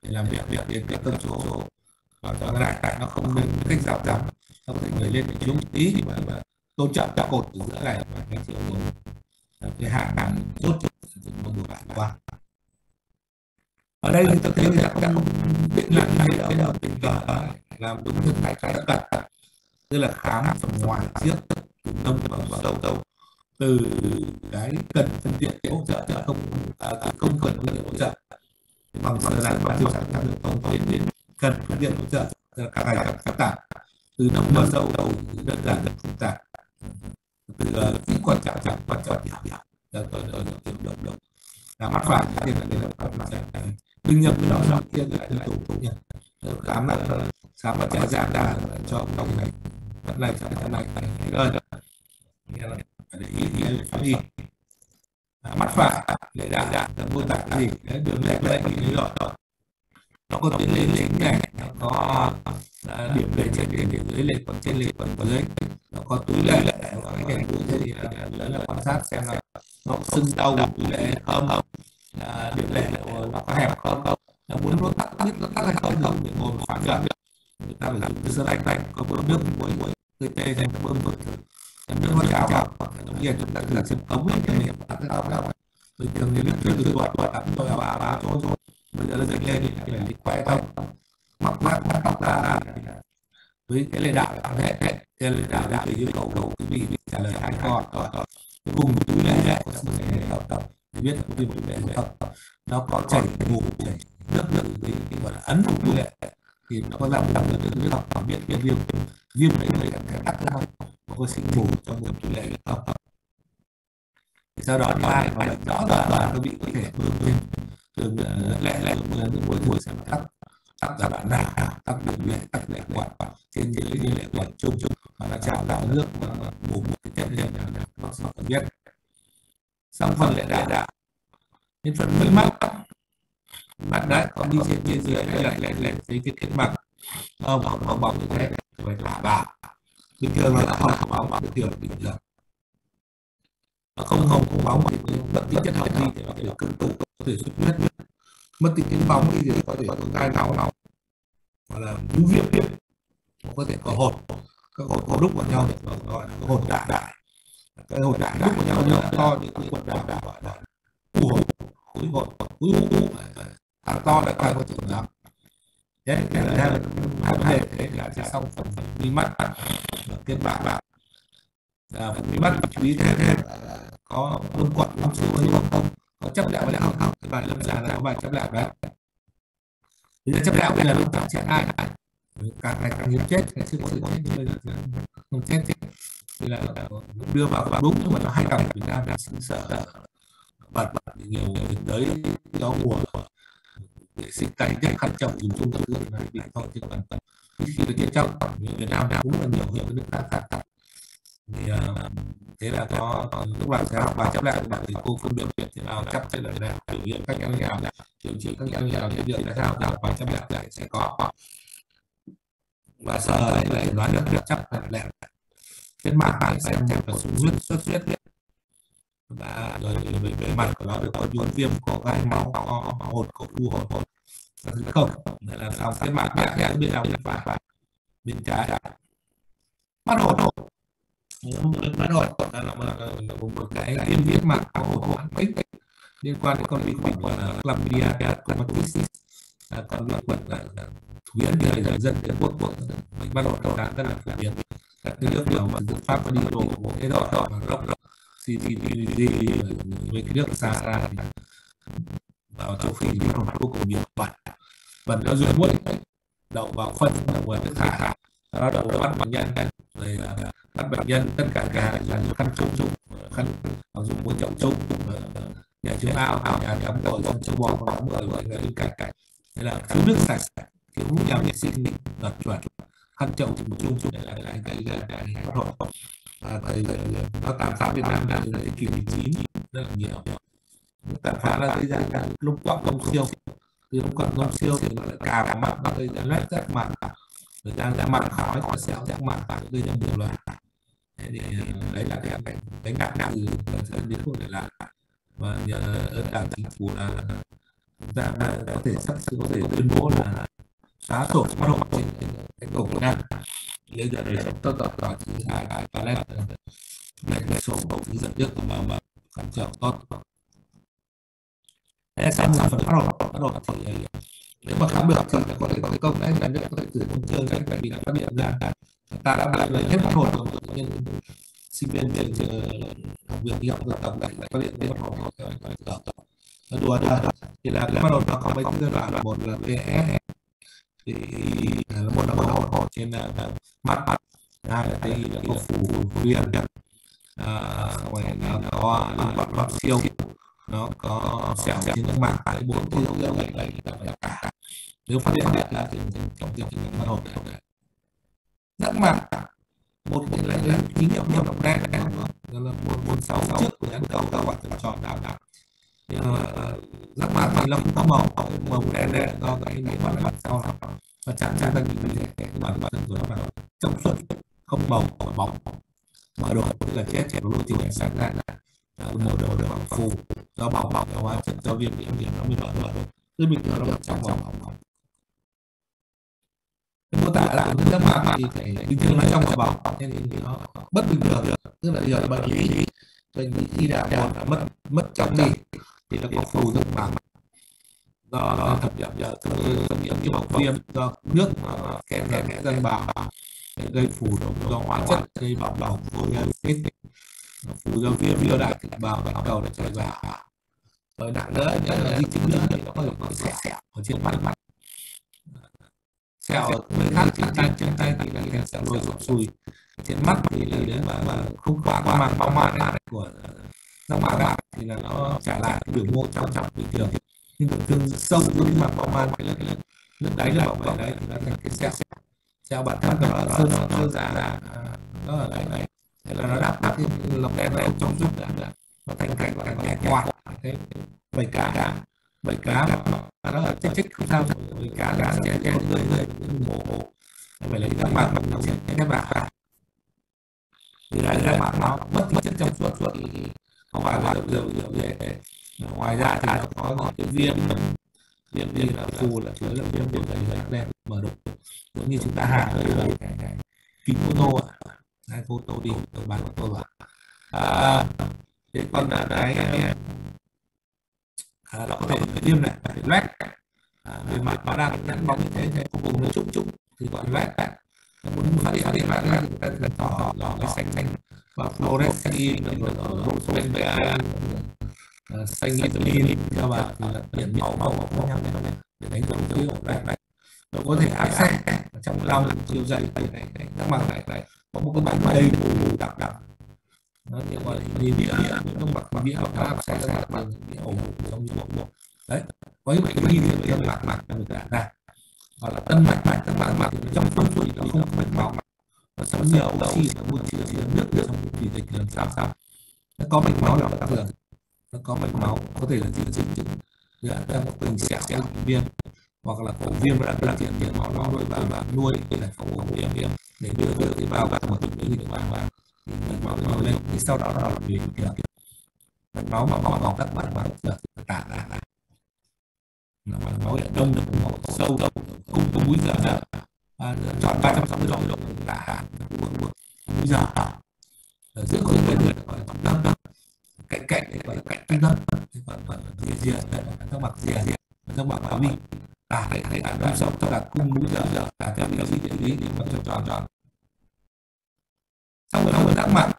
để làm việc việc đến cái tâm số. Và cho lại tại nó không nên cách dọc dọc không thể người lên xuống tí thì mà, mà tôn trọng cho cột từ giữa này và cái chiều hướng cái hạ hàng tốt cho một người bản qua. Ở đây thì tôi thấy là không biết là ngay ở đầu tình cờ làm đúng như này cái tất cả tức là khám phần ngoài trước từ đông vào đầu đầu. Từ cái cần phân tiện hỗ trợ cho không à, không cần phân tiện hỗ trợ. Bằng sự là và tiêu sản phẩm được không tiến đến cần phân tiện hỗ trợ càng ngày càng phức tạp từ nông và sâu đầu đơn giản rất phức tạp từ kỹ quan trọng trọng quan trọng, nhỏ nhỏ. Rồi rồi rồi rồi động động. Là mắt phải thì là đây là mắt phải đương nhiên, cái đó là kia lại là tủ tủ nhận khám lại khám và trả giảm đà cho ông này, cái này cho cái này. Cái ơi để ý ý phải đi. Mắt phải để đạt đạt mô tả cái gì? Đấy, đường lệch lệch thì rồi nó có tuyến lên chính này nó có à, điểm lệch trên điểm điểm dưới lệch còn trên lệch còn dưới. Nó có túi lệ có cái đèn túi thế thì là, là quan sát xem là nó sưng đau túi lệ không à, điểm lệ nó có hẹp không. Không nó muốn nó tắt tắt nó tắt hay không không thì ngồi khoảng gần người ta phải dùng cái sơ lạnh lạnh có bơm nước muối muối tươi tê thêm bơm vực nước nó trào vào đồng nhiên chúng ta cứ là xem ống lên cho mình tắt cái ống đâu bình thường thì nước chưa từ đoạn đoạn tắm tôi vào ba chỗ rồi bây giờ nó dậy lên thì phải đi quay không mọc mắt mắt mọc ra với cái lệ đạo đạo hết hết cái lệ đạo đạo thì yêu cầu cầu quý vị trả lời hai con cuối cùng túi lệ của sự hợp tập thì biết là cái túi lệ nó có chảy mù, chảy nước nước gì gọi là ấn phục túi lệ thì nó có làm làm được cái học biết biết viêm viêm đấy là cái tắc ra có sinh mù trong một tỷ lệ không sau đó thì ai mà rõ ràng là nó bị có thể bơm lên đường lẻ lẻ vươn lên mỗi buổi sẽ tắt tắt ra bạn nào tắt đường lệ tắt lệ và trên dưới như lệ quạt chung chung mà nó trào tạo nước mà bù một cái chất lên nào bác sĩ cần biết xong phần lệ đại đạo đến phần mới mắt mắt đấy có đi trên trên dưới đây lại lại lại thấy cái kết mặt nó bóng bóng bóng như thế phải là bà bình thường là không bóng bóng bình thường bình thường không không không bóng thì bệnh lý chất hậu đi thì có thể là cứng tụ, có thể xuất huyết mất tính cái bóng đi thì có thể có gai máu nóng hoặc là vú viêm viêm có thể có hột các hột, có đúc vào nhau thì gọi là hột đại. Đại cái hột đại đúc vào nhau nhau to thì cái hột đại đại gọi là u hột khối hột khối u càng to lại càng có chừng lắm thế cái là hai vấn đề thế là sẽ xong phần mi mắt kết bạn bạn phần mi bắt chú ý thêm có quân quận lâm số hay không có chấp lẹo đạo không? Cái bài lâm sàng là có bài chấp đạo đấy bây giờ chấp đạo bây giờ lúc nào chết ai ừ, càng ngày càng hiếm chết cái sự sự chết bây giờ không chết chết thì là đưa vào vào đúng, nhưng mà nó hay gặp Việt Nam là sự sợ bật bật nhiều người tới do mùa, để sinh tay nhất khăn trọng dùng chung tư này bị thôi, chứ còn khi được chiến trọng Việt Nam cũng là nhiều nhiều nước ta khác thì uh, thế là có lúc bạn sẽ học bài chấp lại bạn thì cô phân biệt thế nào chấp thế nào nào biểu hiện các nhãn nào điều trị các nhãn nào biểu hiện là sao nào bài chấp lại lại sẽ có. Và sơ lại lại nói được được chấp lại. Lẹ trên mạng bạn xem một là súng huyết xuất huyết và rồi về bề mặt của nó được có nhuộm viêm có gai máu có hột có u hột hột. Không nên là sau cái mặt nhẹ nhẹ bên phải bên trái bắt hột hột bắt hột là một, cái viêm viết mạng của hột hột tích liên quan đến con vi khuẩn gọi là chlamydia dermatitis à, còn vi khuẩn là phổ biến thì là dân đến quốc quốc mình bắt đầu đầu đạn rất là phổ biến. Các cái nước nào mà dự pháp có đi đồ của cái đỏ đỏ và rộng rộng CTPD với cái nước xa ra thì vào châu phi thì nó vô cùng nhiều bẩn. Bẩn nó dưới muối đậu vào phân đậu vào thả nó đầu bắt bệnh nhân rồi à, bắt bệnh nhân, tất cả cả à, là khăn chung chung khăn dùng bốn chậu chung nhà chứa ao ao nhà đóng rồi xong châu bò đóng rồi mọi người bên cạnh cạnh thế là thiếu nước sạch, thiếu nhà vệ sinh đạt chuẩn khăn chậu thì một chung chung à, là cái cái cái cái bắt và thầy nó tàn phá Việt Nam là cái kỷ 19 rất là nhiều. Tàn phá là gây ra cả. Lúc quặng công siêu thì lúc quặng công siêu thì nó lại cà vào mặt nó gây ra loét rác mặt người ta ra mặt khói có sẹo rác mặt tạo gây ra nhiều loạn thế thì ờ, đấy là cái cái đánh đạn đạn từ dẫn đến cuộc để làm và nhờ ơn đảng chính phủ là, chúng ta có thể sắp có thể tuyên bố là xóa sổ bắt hộ trên cái cổng Việt Nam bây giờ đời sống tất cả đó thì hai hai ba lét để cái số cổng hướng dẫn trước mà mà cảm trọng tốt. Thế xong là phần bắt đầu bắt đầu thì nếu mà khám được thì có thể có công đấy, là nhất có thể gửi công chương đấy tại vì đã phát hiện ra ta đã bị lấy hết bắt hồn rồi. Nhưng sinh viên trường học viện y học dân tộc này phát hiện hết bắt hồn rồi đùa đùa thì là cái bắt hồn nó có mấy cái giai đoạn một là VS thì ờ, một là bắt đầu trên mắt mắt, hai là đây là có phủ à ngoài là có bắt bắt siêu nó có sẹo trên nước mạng tại bốn cái dấu hiệu này là cả nếu phát hiện bạn là thì mình trong tiêu trình bắt hồn đấy nước mặt một cái lại là ký hiệu nhập động đen đó là một bốn sáu sáu trước của nhãn cầu các bạn tự chọn nào nào. Rất ờ, ờ, mặt thì nó không có màu màu đen đen, do cái này bạn mặt sau và chạm chạm thành những cái bạn bạn của nó vào trong suốt, không màu bóng mở đồ tức là chết chết lôi thì phải sáng ra mở đồ được bằng phù do bảo bỏng do hóa chất do viêm nhiễm nhiễm, nó mới mở đồ cứ bình thường nó trong vòng bỏng mô tả là những nước máu thì phải bình thường nó trong quả bóng. Nên thì nó bất bình thường tức là giờ bệnh lý bệnh lý khi đã một mất mất trong đi, thì nó có phù nước bằng do thập nhập giờ thập nhập như bóng viêm do nước kèm kèm kèm dâng bào gây phù độc do hóa chất gây bỏng bỏng phù gây phù do viêm viêm đại vào bắt đầu là chảy vào. Rồi nặng nữa, nhất là di chứng nữa thì nó có thể có sẹo ở trên mặt mặt sẹo ở bên khác trên tay trên tay thì là cái sẹo lôi sụp sùi trên mắt thì là nếu mà, mà không quá qua màng bao màng của răng màng đại thì là nó trả lại cái biểu mô trong trong bình thường. Nhưng tổn thương sâu dưới màng bao màng cái lớp lớp đáy là bảo vệ đấy nó thành cái sẹo sẹo bản thân nó sơn nó sơn giả nó ở đây này. Thế là nó đắp đắp cái lồng đen này trong giúp nó thành cảnh thành cái quạt. Thế vảy cá bởi cá mà đó là chất chất không sao bởi cá đã sẽ che người người mổ mổ phải lấy các bạn bằng che bạn bạc thì lại các bạn nó mất tính chất trong suốt suốt không phải là điều điều để ngoài ra thì nó có một cái viêm viêm viêm là phù là chứa là viêm viêm đầy đen mở đục. Giống như chúng ta hạ ở đây cái cái kính photo ạ. Hai tô đi tôi bán tôi vào à, thế còn là cái viêm này phải loét à, về mặt nó đang nhẵn bóng như thế thì cùng nó trũng trũng thì gọi loét muốn phát hiện thì bạn đang là ta cần tỏ đỏ cái xanh xanh và fluorescein rosebenga xanh vitamin theo bạn là tiền màu màu khác nhau này để đánh dấu cái hiệu loét này nó có thể áp xe trong lòng chiều dày này này này các bằng này này có một cái bánh mù mù đặc đặc nó thì gọi là đi địa trong mặt địa nó áp xe ra bằng địa ổ trong như bộ đấy với bệnh đi thì trong lạc mạch trong người ta gọi là tân mạch mạch tân mạch mạch trong phân chuỗi nó không có mạch máu nó sống nhiều oxy, nó buồn chứa chia nước được trong thủy dịch làm sao sao. Nó có mạch máu là tắc đường nó có mạch máu, có thể là gì dịch chứng trong một tình sẹo sẹo viêm, hoặc là phổ viêm đã là hiện hiện máu nó nuôi và và nuôi để là phổ viêm viêm. Để đưa đưa tế bào vào một cái gì vàng vào mạch máu nó lên, thì sau đó nó là vì kiểu mạch máu mà máu máu các mạch máu được tản ra là mạch máu ở đông được máu sâu đông không có múi giờ à, chọn ba trăm sáu mươi độ độ là múi giờ ở giữa khối bên người gọi là tổng đất cạnh cạnh để gọi là cạnh trung đất còn còn rìa rìa các mặt rìa rìa các mặt áo đi à đấy thấy là năm sống tức là cung múi giờ giờ là theo vị trí địa lý thì nó tròn tròn tròn xong rồi nó mới đắp mặt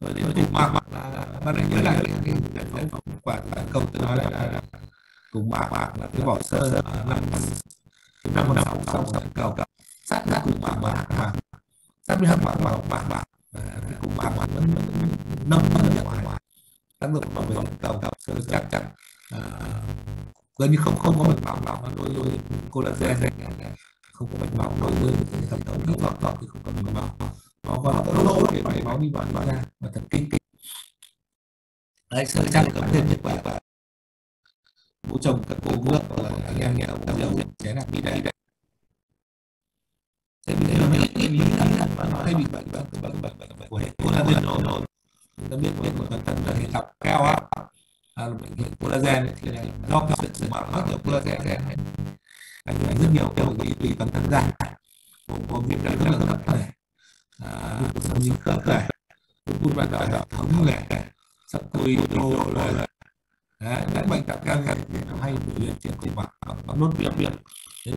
rồi đến cùng mặt mặt là bạn đầu nhớ lại cái cái cái quả cái câu tôi nói là cùng mặt bạn là cái vỏ sơ năm năm. Một sáu sáu sáu cầu cầu sát ra cùng mặt bạn mà sát với hâm bạn mặt bạn bạn cùng bạn bạn vẫn vẫn nông vẫn ở ngoài tác dụng bảo vệ cầu cầu sơ chắc chặt. Ờ, gần như không không có mạch máu nào đối với collagen không có mạch máu đối với hệ thống cái thuật đó thì không có mạch máu. Nó có tốc lỗ để máy máu đi vào ra. Và thần kinh đấy, sơ chắc có thêm nhất quả bố chồng các cô vợ là anh em nghèo cũng đều chế là bị đấy đấy thế vì thế mấy cái lý lý mà nó hay bị bệnh bệnh bệnh bệnh bệnh bệnh của hệ collagen nó rồi ta biết biết của bản thân là hệ lọc cao á à, bệnh hệ collagen thì là do cái sự sử dụng rất nhiều collagen ảnh hưởng rất nhiều cái bệnh tùy toàn thân da cũng có viêm đại rất là thấp này à, viêm sống dính khớp này hút bạn đại hệ thống này sắp tôi đồ rồi Đấy, những bệnh tật gan này thì nó hay biểu hiện trên khuôn mặt bằng nốt viêm viêm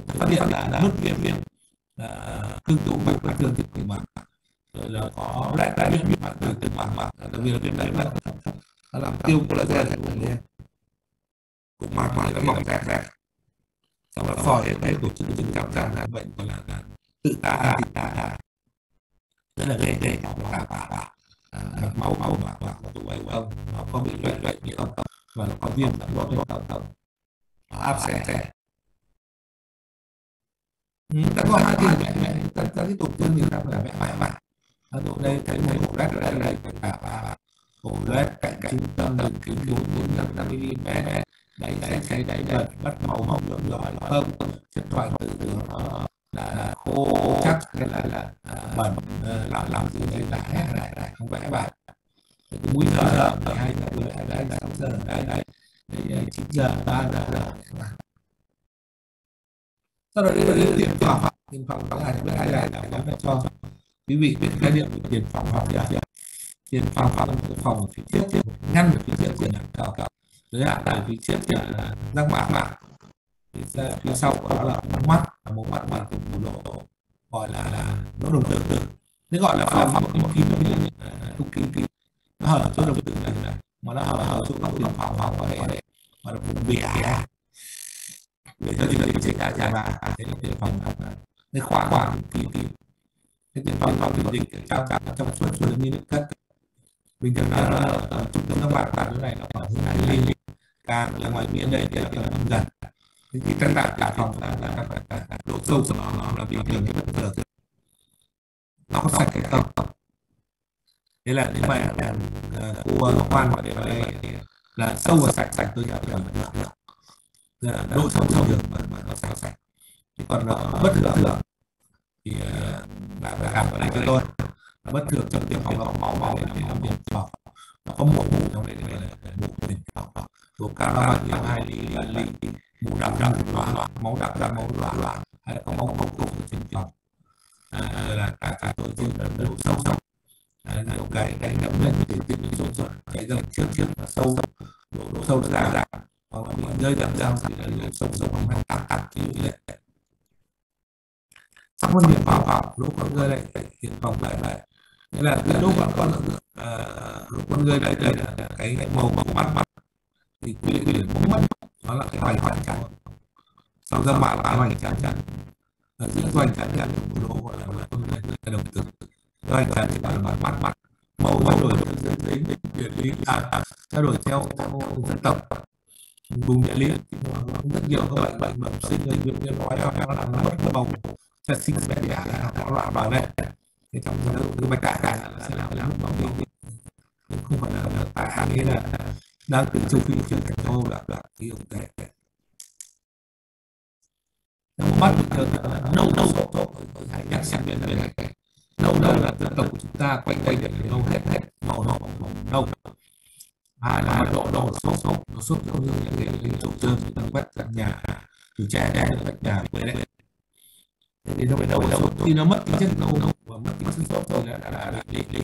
phát hiện là đã nốt viêm viêm cương tụ mạch và thương thực khuôn mặt rồi là có đại đại viêm mặt từ từ mặt mặt đặc biệt là viêm đại mặt nó làm tiêu collagen của mình cũng mặt mặt nó mỏng ra ra sau đó phổi đây tổ chức chứng cảm giác là bệnh gọi là, là tự ta tự ta rất là ghê ghê cảm giác và máu máu và và tụ ấy ông nó có bị loại loại bị ông và viêm nó có viêm tổng tổng nó áp xe ta có hai tiền mẹ mẹ ta ta cái tổn thương thì ta phải mẹ mẹ mẹ. Ở độ đây thấy một lát ở đây đây cả và cổ lết cạnh cạnh trung tâm đường kính bốn bốn năm năm mm đẩy đẩy đẩy đẩy đẩy bắt máu hồng lượng lõi không chất thoại từ từ nó là khô. Chắc. Hay là là bẩn. làm làm gì đây? Là lại lại không vẽ bài cái mũi giờ mười hai giờ mười hai giờ sáu giờ đây đây đây chín giờ ba giờ sau đó đến tiền phòng tiền phòng có hai hai này là nó cho quý vị biết khái niệm về tiền phòng học gì tiền phòng phòng phòng ở phía trước ngăn ở phía trước tiền nhà cao cao giới hạn ở phía trước là răng mạc mạc phía sau của nó là một mắt là một mắt mà cùng một lỗ gọi là là lỗ đồng tử tử thế gọi là phòng phòng kim kim kim kim kim kim nó hở chỗ đồng tử này này. Mà nó hở hở chỗ góc tiền phòng phòng ở đây, mà nó cũng bị vỉa để cho thì lấy chế cả nhà ba thế là tiền phòng cái khóa khóa tìm tìm cái tiền phòng phòng dịch trao trả trong suốt suốt như nước cất bình thường là trung tâm các bạn bạn chỗ này nó khoảng hơn hai ly càng ra ngoài miệng đây thì là âm dần. Thì tất cả cả phòng là là độ sâu của nó là bình thường cái bất thường nó có sạch hay không thế là nếu mà là cô khoan gọi điện vào đây là sâu và sạch sạch tôi nhận là được là độ sâu sâu được mà, mà nó sạch sạch. Thì còn nó bất thường à, thì là phải làm ở đây cho tôi. Nó bất thường trong tiểu phòng nó máu máu thì nó điểm vào nó có một mủ trong đây để mổ điểm vào số cao nó bao hai lý là lý mũ đặc đặc loạn loạn. Máu đặc đặc máu loạn loạn. Hay là có máu máu cục ở trên phòng là cả cả tổ chức là độ sâu sâu là cái cái ngậm lên thì tiếp bị rộn rộn cái dòng trước trước là sâu độ độ sâu ra ra hoặc là bị rơi đậm ra thì là sâu sâu bằng hai tám tám thì như vậy xong rồi điện vào vào lúc con người lại hiện phòng lại lại nghĩa là cái lúc mà con lúc con người lại đây là cái màu màu mắt mắt thì quy định cũng mất nó là cái hoành chắn trắng sau ra mạng là hoành trắng trắng ở giữa hoành trắng trắng của lỗ gọi là là cái đồng tử hoành chắn thì bạn bạn bạn. Bạn màu thay đổi theo dân tính địa lý à thay đổi theo theo dân tộc. Vùng địa lý cũng rất nhiều các bệnh bệnh bẩm sinh bệnh viêm nhiễm nói nó làm mất màu chất sinh mẹ đẻ nó loạn vào đây. Thì trong cái bạch đại là sẽ làm làm màu đi không phải là tại nghĩa là đang từ châu phi trở thành châu là là cái ông tệ nó bắt được là nâu nâu sổ sổ hãy nhắc xem biển biển này nâu nâu là dân tộc của chúng ta quanh quanh biển nâu hết hết màu nâu màu nâu hai là độ nâu sâu sâu nó xuất giống như những cái cái chỗ trơn chúng ta quét căn nhà từ trẻ đến quét nhà với đấy thì nó phải đầu đầu khi nó mất tính chất nâu nâu và mất tính chất sâu rồi là là là lý lý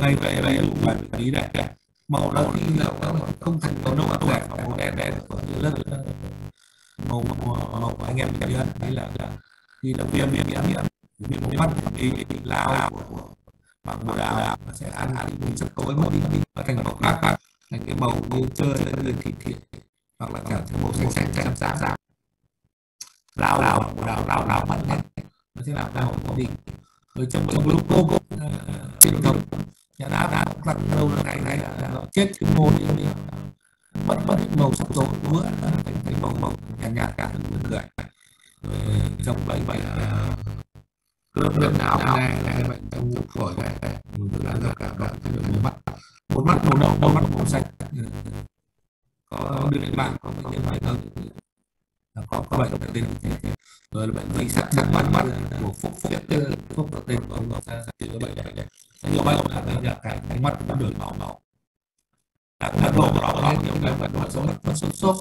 đây vậy vậy cũng là lý đại màu nâu khi là không thành màu nâu áp giải màu đen đen rất màu màu màu anh em biết đấy là là khi là viêm viêm viêm viêm những màu mắt thì lao của bằng màu đào nó sẽ ăn ăn mình rất tối. Mất đi và thành màu khác khác thành cái màu như chơi như thịt thịt hoặc là cả màu xanh xanh xanh xám xám lao lao màu đào lao lao mắt nhé nó sẽ làm ra màu đi rồi trong trong lúc cô cô trên đồng nhà đá đá đặt lâu là ngày này nó chết cái mô đi đi. Mất mất màu sắc rồi, bữa thành cái màu màu nhạt nhạt cả từng người. Rồi ờ, trong bảy bảy ờ, cơn viêm não này này bệnh trong ngủ phổi này mình đã gặp cả bệnh cái đường mắt một mắt màu nâu đau mắt màu xanh có được bạn có bệnh nhân bệnh hơn có có bệnh bệnh tình rồi là bệnh vi sắc sắc mắt mắt của phúc phúc phúc phúc tình của ông nó ra thì bệnh này nhiều bệnh là là cái cái mắt nó đường màu màu. Là cái độ đỏ đỏ nhiều cái bệnh nó số nó sốt sốt.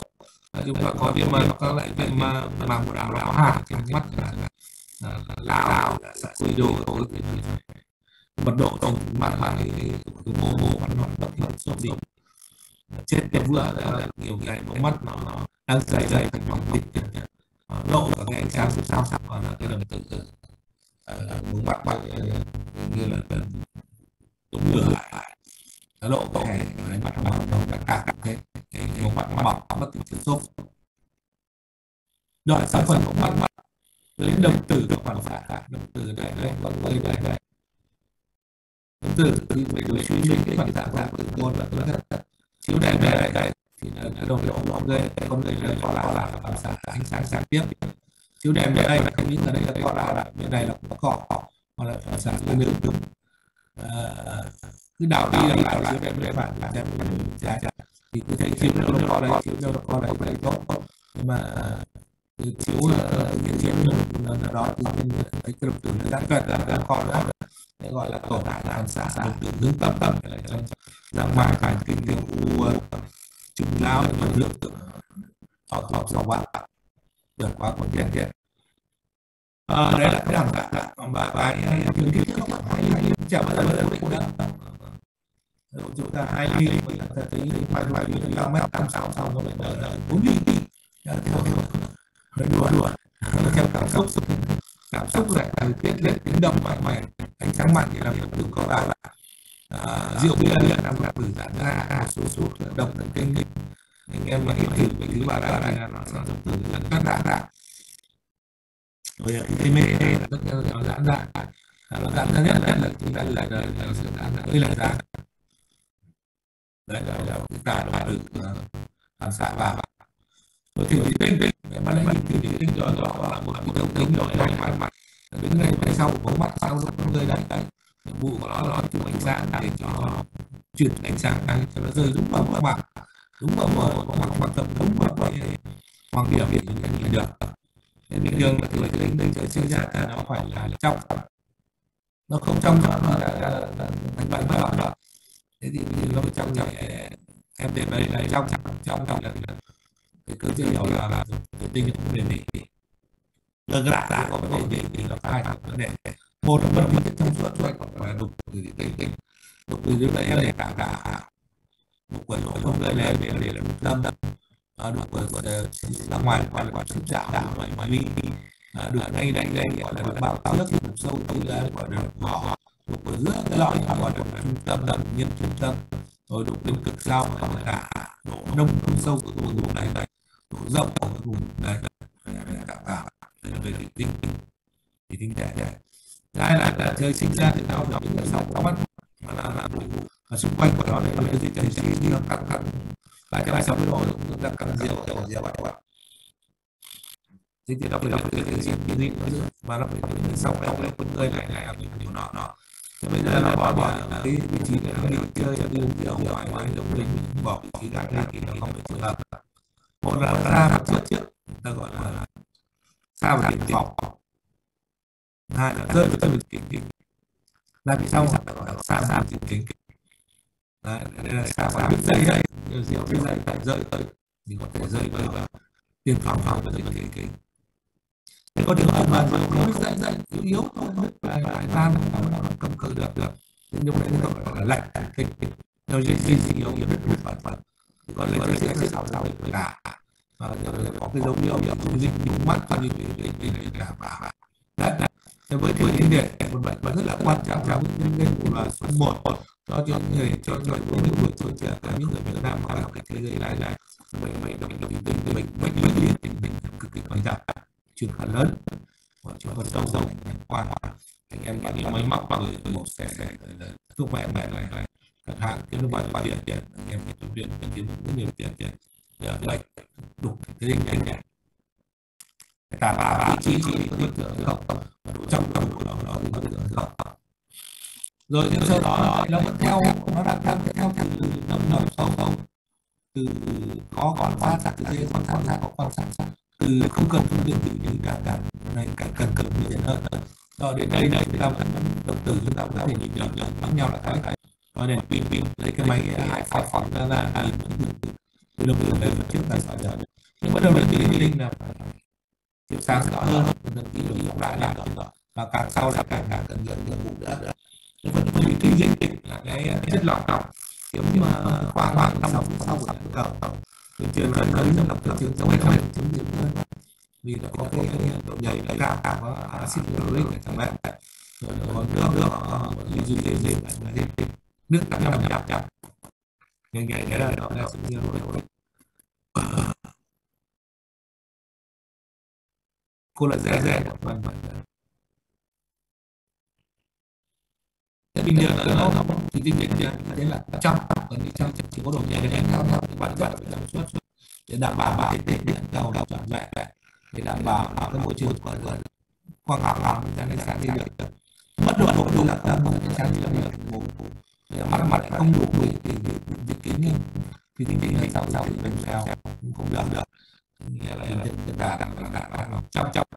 Chúng ta có viêm mà các loại viêm mà màng của đào đỏ hà trên mắt là lão quy đô đồ mật độ trong mắt mà cái mô mô bắn nó bất thì sốt gì chết cái vừa là nhiều cái mắt nó nó đang dày dày thành bóng thịt lộ cả cái ánh sáng sao sao là cái đồng tử muốn bắt bắt như là đúng lửa lại nó lộ cái này mặt nó nó đã cả cả thế cái một mặt nó bọc bất tính chất rồi sau phần của mặt mặt lấy đồng từ các bạn phản xạ đồng từ đại đại bằng đây đại đại đồng từ từ phải được suy nghĩ cái bằng tạo ra từ con và tôi thật chiếu đại đại đại đại thì nó đồng độ nó gây con người đây gọi là là phản xạ ánh sáng sáng tiếp chiếu đèn về đây cái những ở đây là gọi là là bên này là có cỏ hoặc là phản sáng lên đường đúng cứ đảo đi đảo lại chiếu đèn về bạn là đem giá thì cứ thấy chiếu nó có đấy chiếu nó có đây đấy tốt nhưng mà chiếu là những chiếu đó thì cái đồng tử nó đã gần là đã còn đó để gọi là tổn hại phản xã đồng tử hướng tâm tâm trong dạng màng thành kinh nghiệm u trứng lao và nước họ họ sau bạn được qua con tiền tiền à, đấy là cái đẳng cả và bài thường thì không hay ly chả bao giờ bao giờ cũng đã chúng ta hai ly mình là thấy bài bài ly năm mét tám sáu xong rồi mình đợi bốn ly theo theo đùa đùa nó theo cảm xúc cảm xúc lại thời tiết lên tiếng động mạnh mẽ ánh sáng mạnh thì làm việc đừng có lại là rượu bia là làm là từ giãn ra số số động thần kinh anh em mà hiểu thử cái thứ ba đó này là nó sản xuất từ rất đa đa rồi cái mê là tất nhiên nó giãn ra nó giãn ra nhất là chúng ta là là là sự giãn hơi là ra đấy là là chúng ta là từ phản xạ vào thì tinh tinh mà lại nhìn thì tinh đó đó là một một đồng tính rồi đấy mặt mặt đứng ngay phía sau của mắt sau của người đấy đấy vụ của nó nó chụp ánh sáng để cho nó chuyển ánh sáng này cho nó rơi đúng vào mặt bạn đúng vào một mặt mặt tập đúng vào cái hoàng điểm để nhìn được nên bình thường là cái đánh đánh chơi sinh ra nó phải là trong nó không trong nó là thành bạn bất đó thế thì nó phải trong nhẹ em để đây là trong trong trong là cái cơ chế hiểu là là cái tinh không bền bỉ đơn giản là có vấn đề thì nó hai vấn đề một là vấn đề trong suốt thuê còn là đục từ tinh tinh đục từ dưới đấy là tạo cả một quần lỗ không gây là để để là đâm đâm đục quần ra ngoài gọi là quả trứng chảo đảo ngoài mà đi được đây đây đây, gọi là bảo bao tao rất là sâu từ là gọi là mỏ. Đục ở giữa cái lõi gọi là trung tâm tầm nhiên trung tâm. Rồi đục đến cực sau và cả độ nông sâu của vùng này này độ rộng của cái vùng này tạo. Cả đây là về thủy tinh thủy tinh đẻ đẻ hai là là chơi sinh ra thì nó nó là sau nó bắt mà là là và xung quanh của nó là cái gì? Chơi sinh đi nó cắt cắt lại cái bài này xong rồi chúng ta cắt rượu rượu rượu vậy bạn thế thì nó phải đọc cái cái gì cái gì nữa mà nó phải đến sau đó cái con người này này mình điều nọ nọ thế bây giờ nó bỏ bỏ cái vị trí này nó đi chơi cho đi đi ở ngoài ngoài đồng linh bỏ vị trí gạt ra thì nó không phải trường hợp một là ta và chất trước ta gọi là xa và tiền vọng hai là rơi vào tâm tiền kính ra phía sau ta gọi là xa xa tiền kính đấy đây là xa và biết dây đây điều gì biết dây phải rơi tới mình có thể rơi vào tiền phòng phòng và tiền kính kính thế có điều mà nó biết dây dây yếu yếu thôi biết vài vài ba nó cầm cự được được nhưng lúc đấy nó gọi là lạnh cái điều gì gì yếu yếu biết biết phản phản còn lấy cái sẽ sao sao là và có cái dấu hiệu như dịch đúng mắt và như cái cái là bà. và đấy thế với cái vấn đề một bệnh mà rất là quan trọng trong những cái của là số một cho những người cho cho những người tuổi trẻ những người Việt Nam mà cái thế giới này là bệnh bệnh bệnh bệnh bệnh bệnh bệnh bệnh bệnh bệnh cực kỳ quan trọng chuyên khá lớn và chúng ta sâu sâu qua anh em có những máy móc bằng một sẽ thuốc mẹ mẹ này chẳng hạn kiếm được bao nhiêu tiền tiền, anh em tập luyện mình kiếm được rất nhiều tiền tiền để lệnh đục thế hình anh nhỉ cả ba vị trí chỉ có hiện tượng không trong trong của nó nó thì có hiện tượng không rồi nhưng sau đó nó vẫn theo, nó đang đang theo từ năm năm sâu không từ có quan sát từ dây quan sát có quan sát từ không cần phương tiện tự nhiên cả cả, này, cả cần cần như thế hơn. Ờ, rồi đến đây đây chúng ta vẫn động từ chúng ta có thể nhìn nhận nhận lẫn nhau là cái cái cho nên pin pin lấy cái máy hai phóng phóng ra là nhìn mình được. Từ động từ đây trước ta sợ giờ nhưng bắt đầu là cái linh là chiều sáng rõ hơn mình đi rồi đọc lại là rồi và càng sau là càng càng cần nhận nhiệm vụ nữa nữa vẫn có phải tuy nhiên là cái chất lọc đọc kiểu như mà khoảng khoảng năm phút sau của cầu từ trường gần tới trong đọc từ trường trong hay không chống nhiễm hơn vì nó có cái độ nhảy nó cao cao có acid uric ở trong bạn rồi nó có nước nước như duy trì gì nước nhập nhập. Nhập như vậy để là nó sẽ như vậy cô là dễ dễ vâng vâng bình thường là nó thì cái việc thế là trong còn cái trong chỉ có đồ nhẹ đến cao nhau thì bạn dạy phải làm suốt để đảm bảo bảo cái tiền điện đầu đầu dọn dẹp để đảm bảo bảo cái môi trường của khoa học làm cho nên sáng đi được. Mất đồ đồ là không có sáng đi được mà mà lại không đủ về về về về kiếm nghiệm thì tính đến này sau sau thì mình theo, cũng không làm được. Nghĩa là đà đà đà đà nó trong trong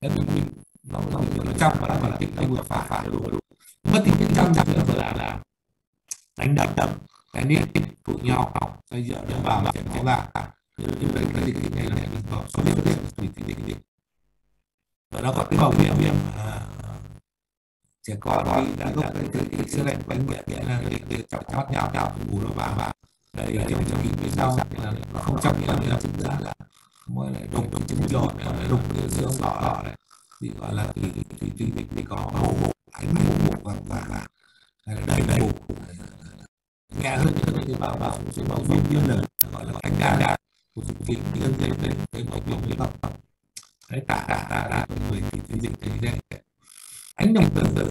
đất mình mình, nó nó nó trong và nó tính nó vừa phải phải đủ đủ mất thì tính trong trong nữa vừa là là đánh đập đập đánh điên phụ nhau bây giờ nếu bà mà có bà như vậy cái định định này là mình có số liệu định định định định và nó có cái bảo hiểm hiểm à, trẻ con thì đã có cái cái cái sữa lạnh bánh biển nghĩa là để để chọc chót nhau nhau bù nó vào vào đây là trong trong phía sau là nó không trong nghĩa là chúng ta là mới lại đục cái trứng giòn này đục cái xương đỏ đỏ này thì gọi là thì thì thì thì có màu màu ánh màu vàng vàng hay là đầy đầy nghe hơn những cái bảo bảo cái bảo viêm viêm này gọi là ánh đa đa của dịch vị nhân dây đây đây bảo viêm viêm bọc đấy tạ tạ tạ tạ người thì thì dịch thì đây ánh đồng tương tự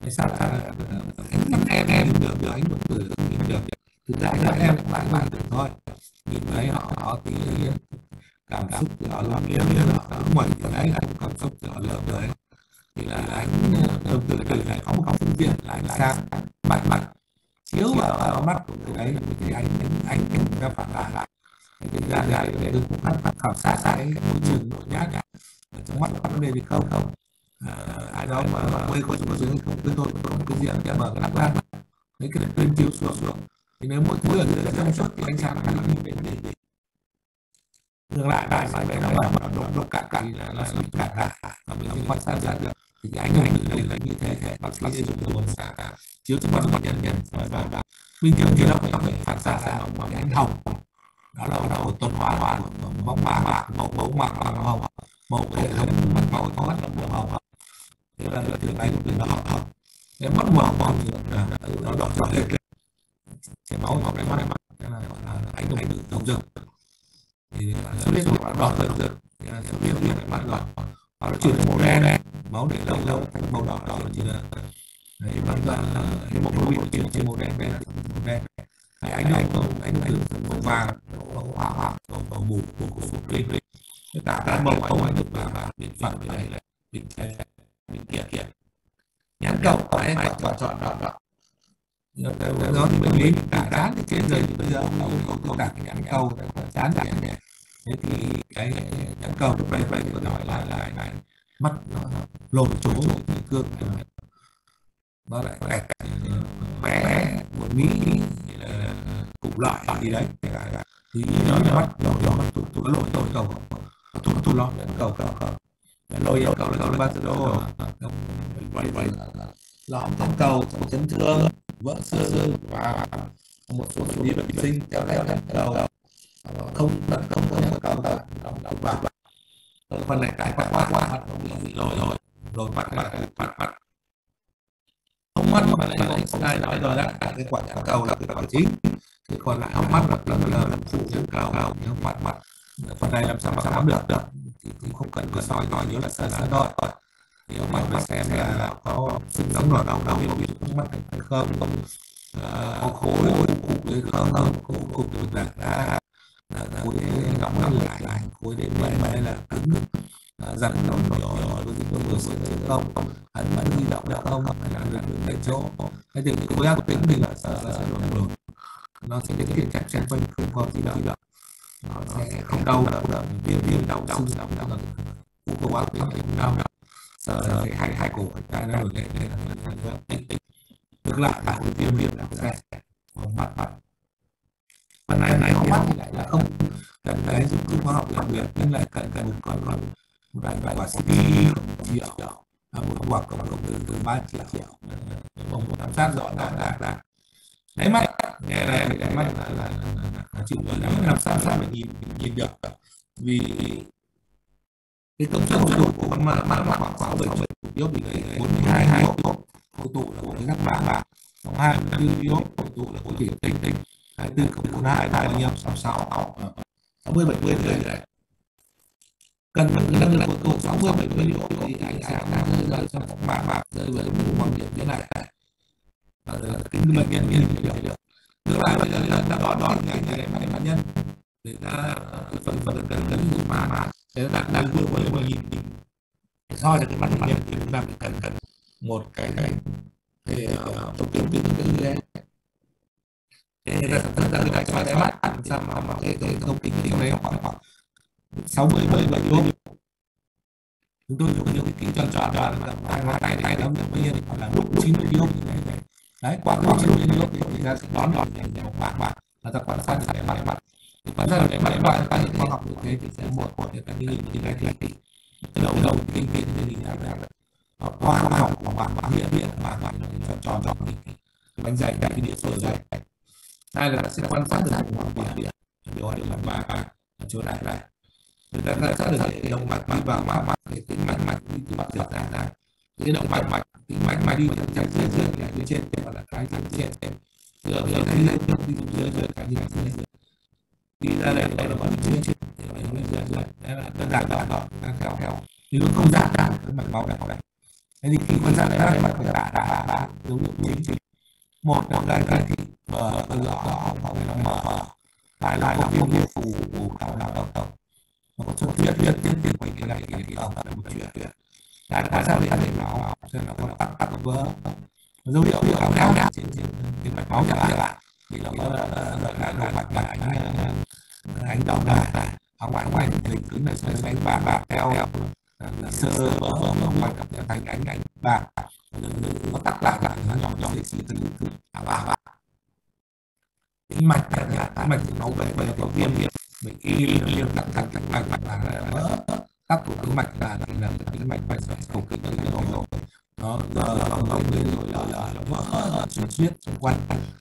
tại sao là ờ, ánh mắt em em được được ánh đồng tử nhìn được. Thực ra các em cũng bạn bạn được thôi. Nhìn thấy họ họ thì cảm xúc của họ làm liếng họ ngoài cái đấy là cảm xúc của họ lớn đấy thì là ánh ờ, đồng tử từ này có một phương diện là ánh sáng mạnh mạnh chiếu vào, vào mắt của người đấy thì anh anh anh ra phản lại lại. Thì ra ra để được phát phát khảo sát cái môi trường nội nhát ở trong mắt có vấn đề gì không? Không ai đó, mà quay có chúng chứng không tôi tôi có cái diện để mở cái nắp ra lấy cái lên chiếu xuống xuống. Thì nếu mỗi thứ ở dưới trong suốt thì ánh sáng nó đi đến đến ngược lại lại phải phải nó mà độ độ cạn cạn là nó sẽ bị cạn cả và mình không quan sát ra được. Thì cái ánh này đây là như thế thế. Bác sĩ dùng từ nguồn xạ à, chiếu trên mắt nhân nhân và và bình thường thì nó phải phản xạ ra bằng ánh hồng. Đó là đầu tuần hoàn hoàn màu bạc bạc màu màu bạc bằng màu màu hệ thống mặt màu có mắt là màu hồng thế là từ đây từ nó học học, nếu mất máu hồng thì nó đỏ đỏ lên thì máu máu cái mắt này mắt là ánh đồng tử thông dương thì xuất huyết nó đỏ dần là xuất huyết cái mắt đỏ nó chuyển màu đen này máu để lâu lâu thành màu đỏ đỏ như là đấy bắt là cái màu nó bị chuyển trên màu đen đen màu đen Đấy, anh màu anh anh anh màu vàng màu hỏa hỏa màu màu mù màu của phục lên lên cả các màu không anh được và biến phẳng cái này là bên trái bên kia kia nhãn cầu của anh chọn chọn chọn đó thì bệnh lý cả đán thì trên rồi bây giờ ông ông ông đặt cái nhãn cầu chán chán này. Thế thì cái nhãn cầu lúc đây vậy tôi nói là là là mắt nó lồi chỗ thì cương nó lại cái bé của mỹ cùng loại gì đấy. Thì nó bắt đầu nó tụt tụt lỗi tôi cầu tụt tụt lo cầu cầu cầu lôi yêu cầu là cầu ba đô vậy vậy lõm thân cầu chấn thương vỡ xương và một số lý bệnh sinh theo theo thân cầu không tấn công không cầu cầu và phần này cái quá quá quá lỗi rồi rồi bắt bắt bắt bắt không mắt mà lại không sai nói rồi đó cái quả nhãn cầu là cái quả chính thì còn lại hốc mắt là là là phụ nhãn cầu nhưng mặt mặt phần này làm sao mà khám được được thì cũng không cần phải soi nói nhớ là sẽ sẽ đợi nếu mà mình xem là có sự giống ở đầu đầu biết cũng mất hay không có khối cục hay không cục cục được đặt ra là khối đóng lại lại khối đến mềm hay là cứng dặn nó nhỏ nhỏ đôi khi những vừa sửa chữa không hắn vẫn di động được không hay là làm được tại chỗ cái điều cái khối ác tính thì là sợ sợ nó sẽ được hiện chắc chắn quanh không có gì động nó sẽ không đau đau viêm viêm đau đau đau đau u khối ác tính không đau sợ cái hai hai cổ cái nó để để là tích tích ngược lại là viêm viêm đau sẽ không mặt mặt và này này không mắt thì lại là không cần cái dụng cụ khoa học đặc biệt nhưng lại cần cần một con con vài vài quả CD triệu một quả cộng đồng từ từ ba triệu triệu một giám sát rõ ràng là là đáy mắt nghe này đáy mắt là là là chịu rồi. Lắm làm sao sao mình nhìn nhìn được? Vì cái công suất của của con mắt mắt mắt khoảng sáu bảy bảy yếu bị bốn mươi hai hai hộp tụ là của bạc bạc bạn hai mươi bốn yếu cổ tụ là của chỉ tinh tinh hai tư cộng bốn hai hai mươi năm sáu sáu sáu mươi, bảy mươi người đấy cần một cái năng lực của sáu mươi, bảy mươi độ thì ánh sáng đang rơi rơi trong phòng bạc bạc rơi vào mũ bằng điểm thế này kính bệnh nhân nhìn được được ngược lại bây giờ là đã đón đón ngày ngày mà bệnh nhân để ta phần phần cần cần dùng mà mà thế là đang vừa vừa vừa nhìn soi được cái mặt bệnh nhân thì chúng ta cần cần một cái cái cái thông tin tiêu cái gì đấy thế là thật ra cái cho cái mắt làm sao mà mà cái cái thông tin thì nó khoảng khoảng sáu mươi bảy bảy độ chúng tôi dùng những cái tròn tròn tròn là ngoài này. Này đóng được bao nhiêu là lúc chín mươi lúc như thế này đấy qua khoảng chín mươi lúc thì ra sẽ đón đón nhẹ bạc bạc và ta quan sát được mặt mặt quan sát được mặt mặt ta những khoa học như thế thì sẽ một một cái cái như cái cái cái đầu đầu kinh nghiệm như thế nào là qua khoa học của bạn bạn hiện hiện bạn bạn tròn tròn tròn bánh dày cái địa phương dày hai là sẽ quan sát được một địa địa điều này là ba ba chỗ này này người ta quan sát được cái động mạch đi vào mạch mạch cái tính mạch mạch đi từ mặt ra ra. Cái động mạch mạch thì mạch mạch đi từ chạy dưới dưới cái phía trên gọi là cái thẳng trên giờ giữa cái dưới đi từ dưới dưới cái dưới dưới dưới đi ra đây gọi là mặt dưới trên thì phải lên dưới dưới đấy là đơn giản đó đó đang theo theo nhưng nó không giảm giảm cái mạch máu này này thế thì khi quan sát đấy là mặt phải đã đã đã dấu hiệu chính chính một là cái gai thị mở rõ hoặc là mở lại lại là không viêm phù phủ khảo nào đâu đâu nó có xuất huyết huyết tiếp tiếp quanh cái này cái này là một chuyện tại tại sao để để máu xem nó có tắc tắc vỡ dấu hiệu hiệu áo đau đau trên trên trên mạch máu chẳng hạn thì nó có gọi là động mạch là anh anh đầu đà ở ngoài ngoài thì hình cứ là sẽ đánh bạc bạc theo sơ sơ vỡ vỡ vỡ mạch thành đánh đánh bạc nó tắc lại lại nó nhỏ nhỏ thì chỉ từ từ à bà bà tĩnh mạch là nhà tĩnh mạch máu về về có viêm viêm mình y viêm tắc tắc tắc mạch mạch là vỡ tắc của tĩnh mạch à, là là tĩnh mạch mạch cầu kinh nó rồi rồi nó giờ ông ông lên rồi là là nó vỡ xuyên suýt xung quanh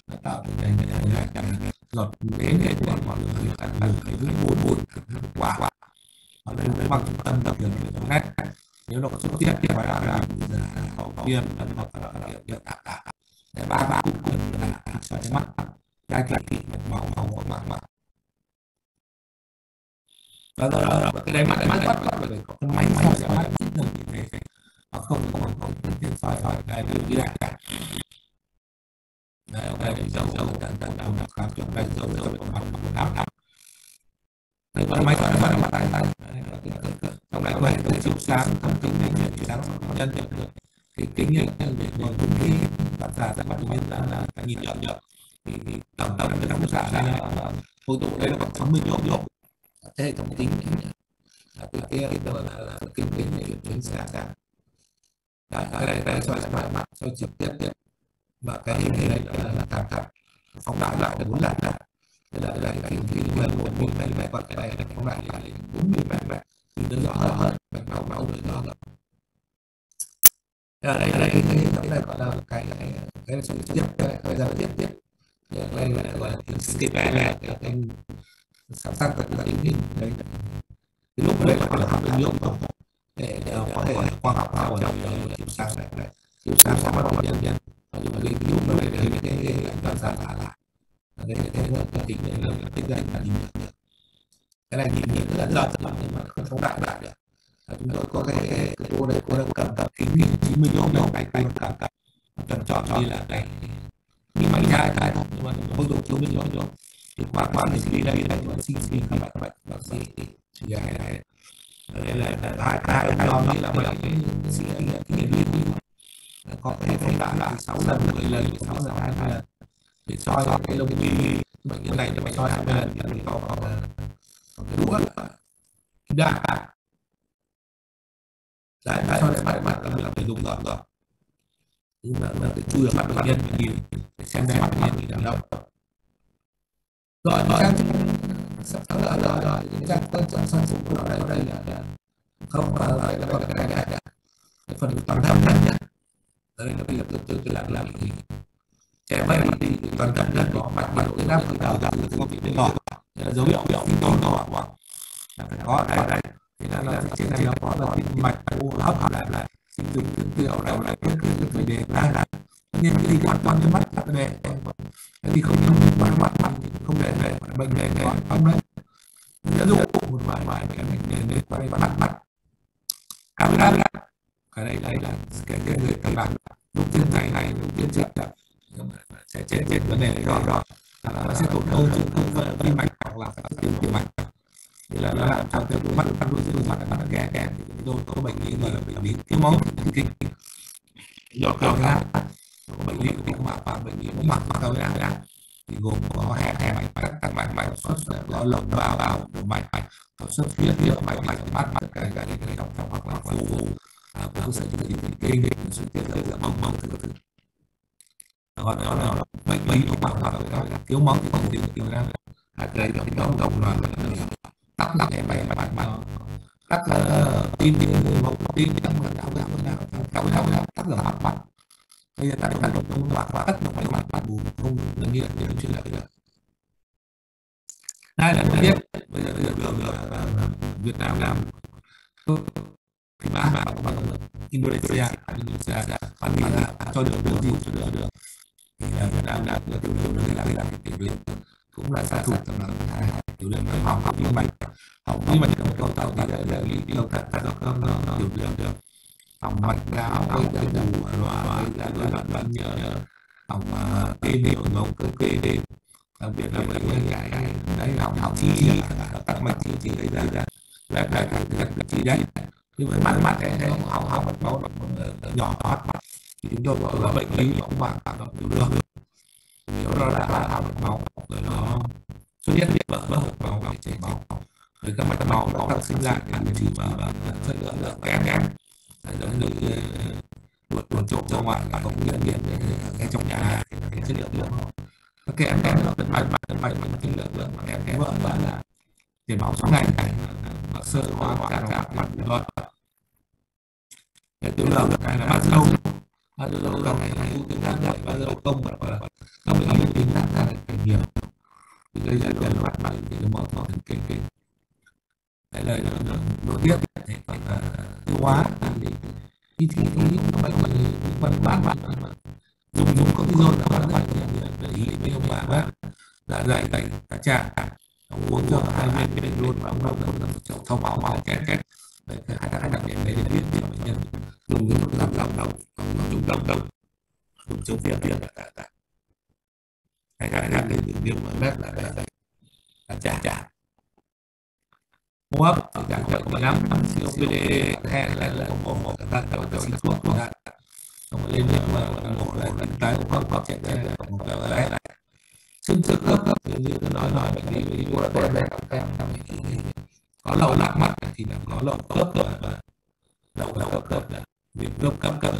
nó tạo thành cái cái cái giọt đến để cho mọi người cả người thấy dưới bụi bụi. Quả quả. Ở đây với bằng trung tâm đặc biệt là nét. Nếu nó có xuất tiết thì phải là có viêm hoặc là hiện tạ tạ à, à, để ba ba cũng cần là cho mắt. Cái cái thị màu màu màu màu màu đó đó cái đây mắt mắt mắt mắt có cái máy máy sẽ mắt được như thế mà không không không tiền soi soi cái điều gì cả đây ok để dấu dấu tận tận đầu là khám chụp đây dấu dấu bằng bằng bằng năm năm đây có máy soi mắt mắt tay tay trong này quay từ chiếu sáng thông tin để nhận sáng nhân nhận được cái kính nhân được ngồi cũng khi bạn già ra bắt nguyên là là nhìn nhận được thì tổng tổng cái đóng giả ra phô tụ đây là khoảng 60 triệu cái hệ thống kính là cái kia cái đó là là kính kính để chuyển chứng xạ ra Đấy, cái này đây soi soi mặt soi trực tiếp tiếp. Và cái hình này là là cảm cảm phóng đại lại được bốn lần này. Đây là đây là kính kính là một một này mẹ còn cái này là phóng đại là bốn mươi mét mẹ thì nó rõ hơn mạch máu máu được rõ. Hơn đây đây cái cái này gọi là cái cái cái sự tiếp cái này gọi là tiếp tiếp. Đây là gọi là skip này là cái sẵn sàng sắp tất cả những cái đấy. Thì lúc đấy là học được nhiều không để để có thể khoa học nào trong chiếu sáng này này. Chiếu sáng sẽ bắt đầu nhận nhận. Và dùng cái lúc này để cái cái cái giả là là cái cái cái cái tính đấy là cái cái là nhìn được. Cái này nhìn nhìn rất là rất là nhưng mà không đại đại được. Chúng tôi có cái cái cô đấy, cô đã cầm tập kính chín mươi độ độ cạnh tay cầm tập chọn chọn như là cái nhưng mà ra cái thôi, nhưng mà không dùng chín mươi độ độ thì bác qua thì đi đây là bác sĩ sinh các bạn bệnh bác sĩ thì này này đây là hai hai ông nhóm như là bệnh cái sĩ kinh cái kinh nghiệm có thể thay đổi là sáu lần mười lần sáu lần hai lần để soi cái lông mi bệnh nhân này phải soi hai lần thì có có cái đũa đa đấy đấy cho mặt mặt là mình phải dùng rồi rồi nhưng mà là cái chui vào mặt bệnh nhân mình nhìn để xem đây mặt bệnh nhân thì đâu rồi rồi. Sắp tới là rồi rồi những cái tân trọng sản xuất của nó đây đây là không phải là nó còn cái này cái phần toàn thân nhất nhất đây là bây giờ tôi tôi làm làm gì? Trẻ bay mà đi toàn thân nhất có mạch mặt cái nắp từ đầu từ từ cái đến ngọt dấu hiệu hiệu sinh tồn của họ phải có đây đây thì là là trên này nó có là mạch hô hấp lại lại sinh dục tuyến tiểu lại lại cái cái cái đề ra là nên cái gì quan toàn cho mắt là để cái gì không không mắt mắt thì không để để bệnh về đề không đấy. Ví dụ một vài vài cái mình để quay quan mắt mắt bạn camera đó cái này, đây là cái cái người các bạn lúc trên này này lúc trên chết là sẽ chết chết vấn đề rồi rồi. Nó sẽ tổn thương chúng tim mạch hoặc là các tiểu tiểu mạch. Thì là nó làm cho cái mắt mắt đôi mắt mắt mắt ghé ghé tôi có bệnh lý mà là bệnh lý thiếu máu thần kinh. Do cao áp bệnh lý của các và bệnh lý của mặt cao áp thì gồm có hè hè mạch mạch các mạch mạch xuất có lồng vào vào mạch mạch có xuất huyết huyết mạch mạch mắt mắt cái cái cái trong trong hoặc là phù phù cơ sở chỉ kinh kinh sự tiết lợi là bông bông thứ thứ gọi là bệnh lý của bạn hoặc là thiếu máu thì không điều tiêu ra hai cái đó đó đồng là tắt tắt em mày mạch mạch tắt là tim tim một tim trong là đau đau đau đau đau đau tắt là mạch mạch bây giờ ta tắt một trong mặt và tất một cái mặt mặt buồn không là như là điều chưa lợi được hai là tiếp bây giờ bây giờ được Việt Nam làm thì ba ba bằng Indonesia Indonesia đã bạn nghĩ ra cho được được gì cho được được thì là Việt Nam đã được tiêu điều là là cái làm tiền đường cũng là sát thủ tầm là hai hai tiểu đường nó học học minh bạch học minh bạch trong cầu tàu thì là là lý tiêu tạo cả giao nó điều đường được hỏng mạch não gây cái mù loà gây ra cái loạn loạn nhớ hỏng tim nhồi máu cơ cơ tim đặc biệt là những cái cái đấy hỏng hỏng chi chi tắc mạch chi chi gây ra là là cái cái chi đấy nhưng mà mắt mắt cái hỏng hỏng mạch máu nhỏ thoát thì chúng tôi gọi là bệnh lý bóng vàng tạo động tiểu đường nếu nó là hỏng mạch máu rồi nó xuất hiện vỡ vỡ mạch máu chảy máu rồi các mạch máu nó tăng sinh lại thì chỉ mà chất lượng lượng kém kém giống như luồn luồn trộm ra ngoài và không nghiện điện ngay trong nhà thì cái chất lượng lượng nó kém kém nó tận mạnh tận mạnh mà chất lượng lượng kém kém hơn và là tiền máu suốt ngày và sơ hóa cả cả mặt rồi để tiểu đường này là bắt lâu bắt lâu lâu này là ưu tiên đang đợi bao lâu công và là nó bị ưu tiên đang ra càng nhiều thì đây là cần loạt mạnh thì nó mở thần kinh kinh đấy là nội tiết thì còn là tiêu hóa thì thì không những bệnh mà quan bán bạn dùng dùng cortisone là bạn phải để ý với ông bà bác dạ dày dày cá chả ông uống cho hai viên bên luôn và ông đâu đâu là chậu thau máu máu kẹt kẹt đấy hai cái đặc điểm đấy để biết cho bệnh nhân dùng cái thuốc giảm đau đầu dùng đau đầu dùng chống viêm viêm là cả cả hai cái đặc điểm viêm mà bác là là là chả chả hô hấp thì giảm chậm của năm COPD hay là là một một các các các sinh thuốc của hạn xong rồi lên nhưng mà một là bệnh tái hô hấp có chạy đây là một cái lại lại xương thực cấp cấp thì như tôi nói nói bệnh lý ví dụ là đây đây các có lậu lạc mắt, thì là có lậu cấp và lậu lậu cấp cấp là viêm cấp cấp cấp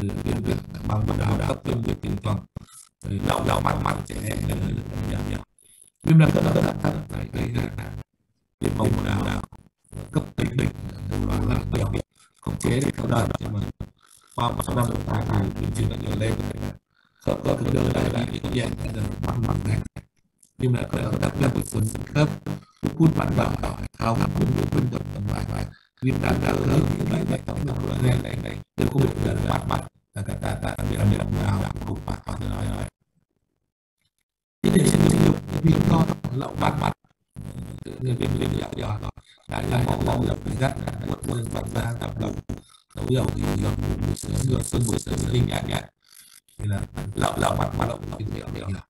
viêm viêm bằng bằng đào cấp viêm viêm tiền toàn lậu lậu mặt mặt trẻ nhỏ nhỏ viêm là cấp cấp cấp này gây ra viêm mông nào cấp tỉnh định một loạt lắc đầu khống chế để theo đợt nhưng mà qua một số năm rồi qua thì mình chưa đã nhiều lên. Khớp có cái đường lại lại có diện là mặn mặn này nhưng mà có thể đặt ra một phần khớp hút bạn đỏ đỏ thao khắp bên bên bên động tầm bài vài viêm đạn đã lớn những lại lại tổng đồng là này này này đều không được hiện mặt mặt là cả ta ta bị làm là nào làm cục mặt hoặc nói nói. Thế để sinh dục viêm to, lậu mặt mặt tự viên viêm viêm nhỏ nhỏ. Đã là một mong lập gắt, một một vật ra tập đầu đấu dầu thì dầu buổi sữa sữa sữa buổi sữa sữa hình ảnh nhạt thì là lậu lậu mặt mặt lậu viêm miệng nhỏ.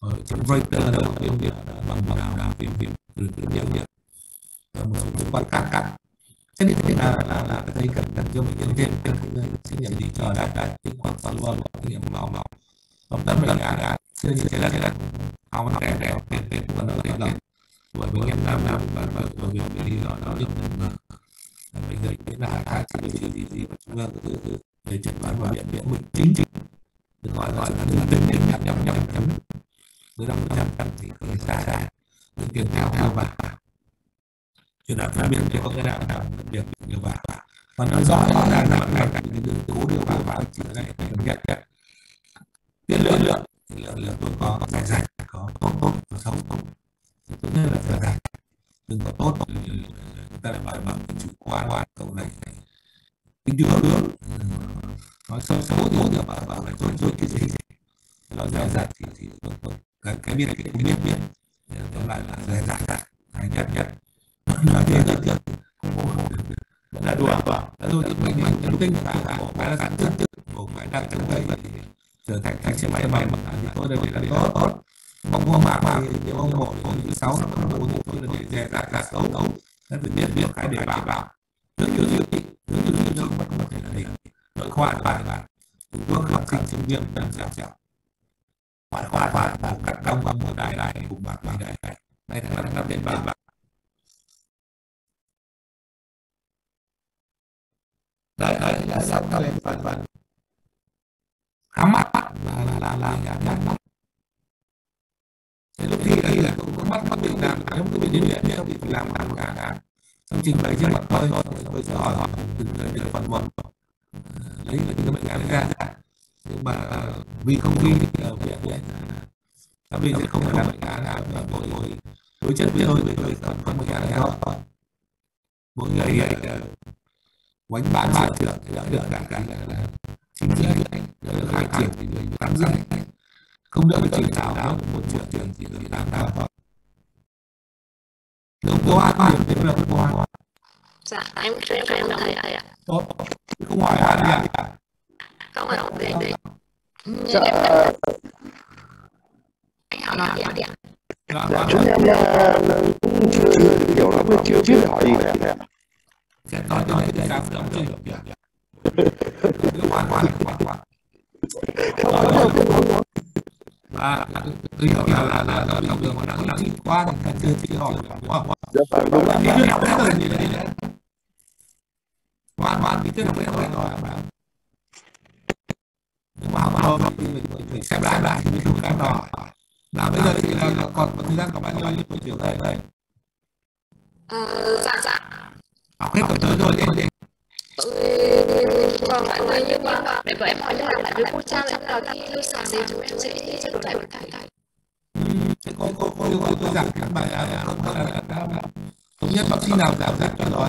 Ở trong writer đâu viêm miệng bằng bằng nào nào viên viêm viêm miệng miệng và một số quan cản cản thế thì thế là là là thấy cần cần cho mình nhân thêm thêm cái xét nghiệm gì cho đại đại tinh quan soi luôn xét nghiệm màu màu. Không tấm là ngã ngã chưa như thế là thế là. Máu nó đẹp đẹp đẹp đẹp vẫn là đẹp lắm bởi vì em làm làm và và bởi vì đi vì đó nó mình mà. Mình giờ cái là hai cái gì gì gì mà chúng ta từ từ để chẩn đoán và biện biện mình chính chính được gọi gọi là từ tính điểm nhầm nhầm nhầm nhầm cứ năm nhầm nhầm thì cứ xa xa những tiền theo theo và chưa đạt phát biệt thì có cái nào nào việc biệt như vậy và nó rõ rõ ràng là này là những đường cố điều vào vào chỉ này phải nhận nhận. Tiền lượng lượng lượng lượng tôi có dài dài có tốt tốt và xấu tốt tốt nhất là dài dài đừng có tốt chúng ta lại bảo bằng bảo chủ quan quan câu này tính đường hướng nói xấu xấu thì cũng bảo bảo là trốn trốn cái gì nó dài dài thì thì cái cái biết cái biết biết tóm lại là dài dài dài hay nhất nhất là thế là được là đùa vào là đùa tự mình mình tự kinh phải một cái là sản xuất một cái đang trong đây trở thành cái xe máy bay mà thì tôi đây là tốt tốt bóng hoa mạc mà nếu ông một ông thứ sáu là còn bốn tôi là để dè lại là xấu xấu nó phải biết biết cái để bảo bảo rất nhiều dự định rất nhiều dự định mà có thể là hình nội khoa bài là chúng tôi học sinh sinh nghiệm đang giảm giảm ngoại khoa và một cắt đông và mùa đại lại cùng bạc đại đại đại đây là đang năm đến ba bạc đấy đấy là sáu các em phần phần khám mắt là là là là là nhắm mắt thế lúc thi đây là cũng có mắt mắt bị làm giống cái bị điên điện nhé bị làm làm cả cả. Xong trình bày trước mặt tôi thôi tôi sẽ hỏi họ từng người từng phần một lấy là ờ, cái bệnh án ra. Nhưng mà ờ, vì không thi thì ờ, ở viện viện là vì sẽ không phải làm bệnh án nào, mà mỗi mỗi đối chất với tôi bởi tôi còn phân bệnh án theo mỗi người quánh bán bán trưởng thì đã được cả cả là chính trị đỡ được hai triệu thì người tám rưỡi không đỡ được chỉ thảo nào một triệu trường chỉ được tám thảo thôi đâu có ai điểm đến được có ai dạ em em em đồng thầy ạ. Tốt không hỏi ai đi à không ạ để để Dạ, anh hỏi nói đi ạ. Dạ, dạ dạ, chúng em là cũng chưa hiểu lắm chưa biết. hỏi gì cả sẽ nói cho cái sao không chưa? Được việc cứ hoàn hoàn hoàn hoàn à tôi hiểu là là là là học đường mà đã đã qua thì chưa chưa hỏi được đúng không? Dạ đúng bạn là biết học hết rồi gì đấy. Hoàn hoàn biết được hết rồi rồi nhưng mà rồi thì mình mình phải xem lại lại thì mình không xem hỏi là bây giờ thì là còn có thời gian còn bao nhiêu nhiêu buổi chiều đây đây? Ờ, dạ dạ. Học hết rồi tới rồi đi vâng ạ nếu như mà để vợ em hỏi lại lại với cô trang em là thi lưu sản gì chúng em sẽ trao đổi lại thầy thế cô cô cô cô tôi giảng các bài à không là là là thống nhất bác sĩ nào giảng dạy cho rồi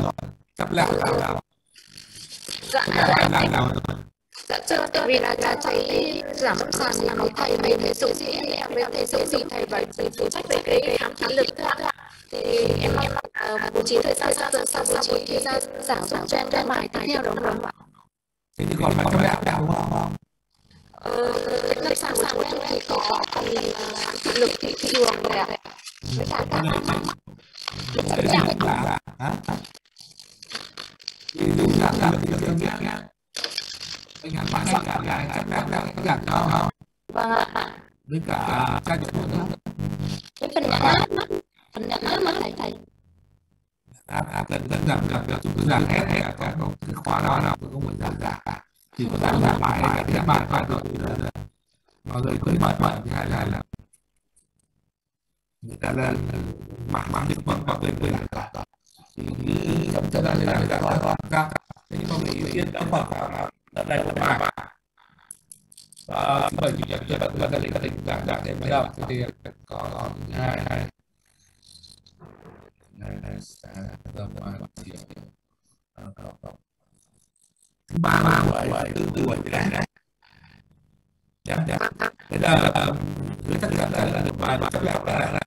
chấp lại nào nào dạ nào nào nào dạ chưa tại vì là là thầy giảng lâm sàng là có thầy về thể dục sĩ em với thể dục sĩ thầy phải phải phụ trách về cái khám thị lực thôi ạ thì em uh, bố trí thời gian sau giờ sau sau thi ra giảng giúp cho em cái bài tiếp theo đúng không ạ thế thì còn phải chấp lại nào không Ờ, lâm sàng của chúng em thì có còn khám thị lực thị trường này ạ với cả thế thì là hả thì dùng giảng giảng được được nhé anh hẳn bạn giảng là giảng giảng giảng giảng giảng cho không vâng ạ với cả trang chủ nữa cái phần nhãn mát phần nhãn mát mà thầy thầy à, à, cần cần giảng giảng giảng chúng tôi giảm hết hay là cả cái khóa đó nào cũng không phải giảm giảm cả chỉ có giảm giảm bài hay là bài bài rồi thì là bao giờ tới bài bài thì hay là là người ta là mảng mảng được bằng bằng bên bên cả thì trong thời gian là là gọi gọi ra thế nhưng mà mình yên tâm khoảng khoảng đợt này là bài và thứ bảy chủ nhật là gia đình gia đình giảng giảng đến mấy thế thì có có hai hai. Hai sáng giờ mai chiều thứ ba ba bảy bảy tư tư bảy này này dạ dạ. Thế là với tất cả là bài chấp nhận là là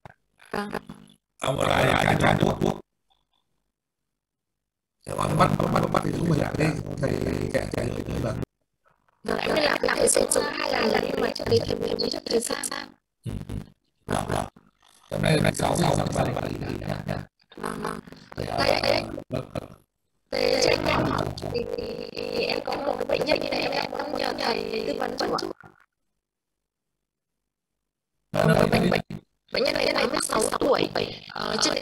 ông ở lại cái cái thuốc còn bắt bắt bắt thì chúng mình làm đây thầy trẻ trẻ người người là Vâng, em làm làm cái sử dụng hai lần lần nhưng mà chưa đi tìm hiểu cho thời gian đó đó hôm nay là sáu sáu tháng bảy bảy nha thầy Thầy, vâng thế cho em hỏi thì, thì em có một cái bệnh nhân như này em cũng nhờ thầy tư vấn cho ạ vâng bệnh bệnh bệnh nhân này năm mươi sáu tuổi ờ, chưa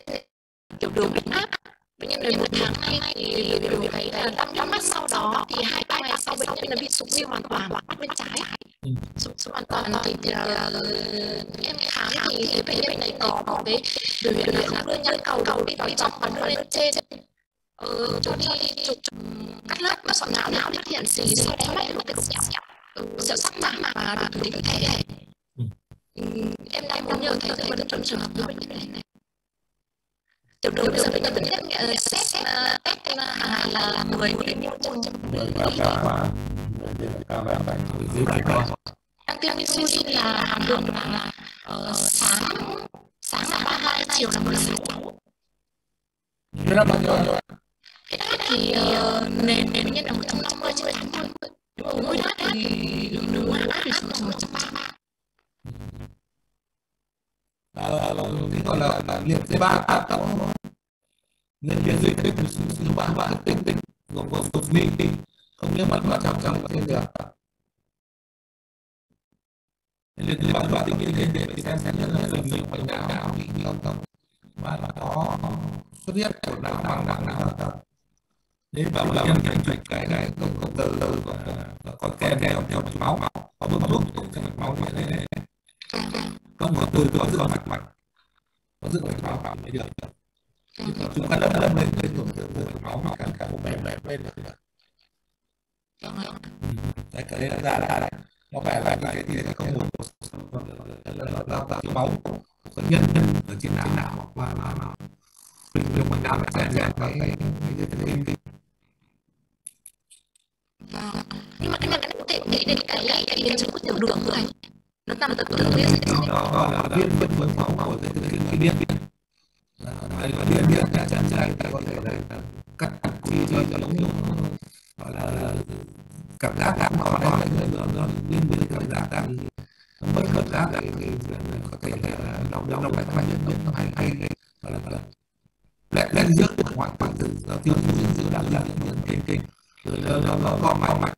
tiểu đường huyết áp bệnh nhân này một tháng nay thì đường thấy là năm năm mắt sau đó thì hai ba ngày sau bệnh nhân bị sụp niêm hoàn toàn mắt bên trái sụp sụp hoàn toàn thì uh, em khám thì cái bệnh nhân này có có cái biểu hiện là đưa nhân cầu đầu đi vào trong và đưa lên trên ờ, cho đi chụp cắt lớp và sọ não não phát hiện gì sau đó lại một cái sẹo sẹo sắc mạc mà được tính thể em đang muốn nhờ thầy tư vấn trong trường hợp bệnh nhân này tiểu đường bây giờ bệnh nhân xét nghiệm xét test hàng là là 10 đến 100 đang tiêm insulin là hàm lượng là uh, sáng sáng là 32 chiều là 16 thế là bao nhiêu cái đát thì uh, nền nền nhân là 150 trên 80 mỗi đát thì đường đường đát thì xuống là 130 cái gọi là là liệt cái ba ba tao nên liệt dưới cái thứ ba ba tinh tinh gồm gồm tục mi không nhớ mặt mà trong trong cái được. Liệt cái ba ba tinh tinh để để xem xem là mình mình bệnh nào nào bị nhiều không mà là có xuất hiện ở nào đạo nào nào nào nên bảo là mình cảnh trạch cái này không không từ từ và có kèm theo theo mạch máu. Có bước bước cũng theo mạch máu như thế này. Có một từ có dựa mạch mạch. Có dựa mạch máu mới được chúng ta đâm đâm lên cái tổn thương từ máu mà cả cả một mềm mềm lên được đấy cái đấy là ra là nó phải là cái thì là không một là tạo máu có nhân nhân ở trên não não và là mình mình mình đang sẽ sẽ cái cái cái cái cái nhưng mà cái này có thể nghĩ đến cái cái biến chứng của tiểu đường rồi nó nằm từ từ đó là viên viên máu máu cái cái cái biên đấy là điện điện nhà chân trai ta có thể là cắt quy cho giống như gọi là cảm giác đang có cảm là người nó nó liên biến cảm giác đang mất cảm giác cái thì có thể là nó nó đau phải nhận biết nó hay hay gọi là lẽ lẽ giữa ngoại toàn từ tiêu dinh dưỡng đã là những cái cái rồi nó nó có máu mạch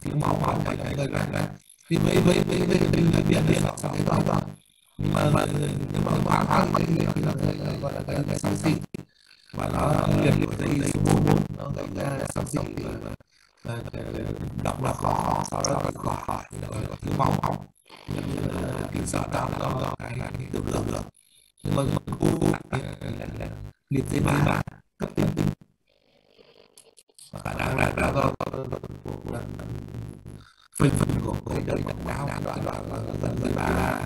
thiếu máu máu mạch đấy là là thì với với với với cái là biến điện nó xong cái đó đó nhưng mà nhưng mà bản thân cái thì là gọi là cái cái sau sinh và nó liền của dây số bốn bốn nó gây ra sau sinh đọc là khó sau đó thì khó khỏi gọi là thứ mong mong nhưng mà kiểm sợ đó là cái là cái tưởng tượng được nhưng mà cô liệt dây ba cấp tính tính và khả năng là đã có phần phân của khối đời độc đạo đoạn đoạn là dần gần ba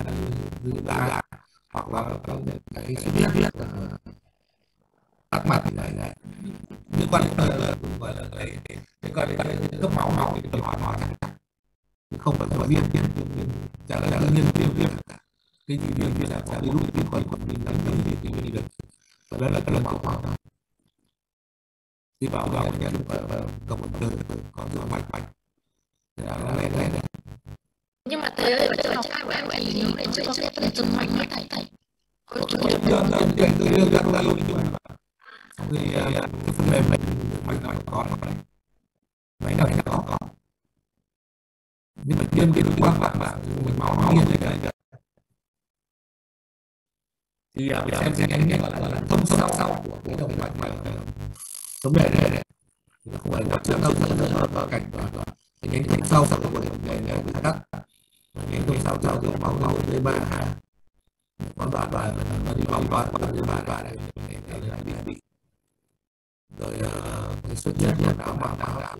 thứ ba hoặc là có những cái sự biết biết là tắc mặt này này những quan hệ là cũng là cái cái gọi là cái cấp máu máu thì họ nói không phải là viên viên trả lời là nhân viên viên cái gì viên viên là có virus liên quan còn mình là nhân viên thì mình được và đó là cái lần máu máu thì bảo đảm nhận và cộng đồng có sự mạch mạch nhưng mà thế bây giờ chắc ai cũng phải nhiều để cho chết để từng mạnh hết thầy thầy có chút tiền tiền tiền tiền từ lương ra là luôn nhưng mà không thì cái phần mềm mình mạnh nào có mấy nào nó có. Có nhưng mà tiêm thì quá bạn bạn mình máu máu như thế này. Thì uh, xem xem anh nghe gọi là, là thông sau sau của cái đồng mạch mà vấn đề này này. Không phải là chưa đâu thông thông vào cảnh của thì cái chuyện sâu sắc của đề nghề thử thách cái chuyện sau sau của mong cầu thứ ba hà, có ba và nó đi vòng vòng và thứ ba ba này để lại bị bị rồi cái xuất hiện nhân đạo mà đạo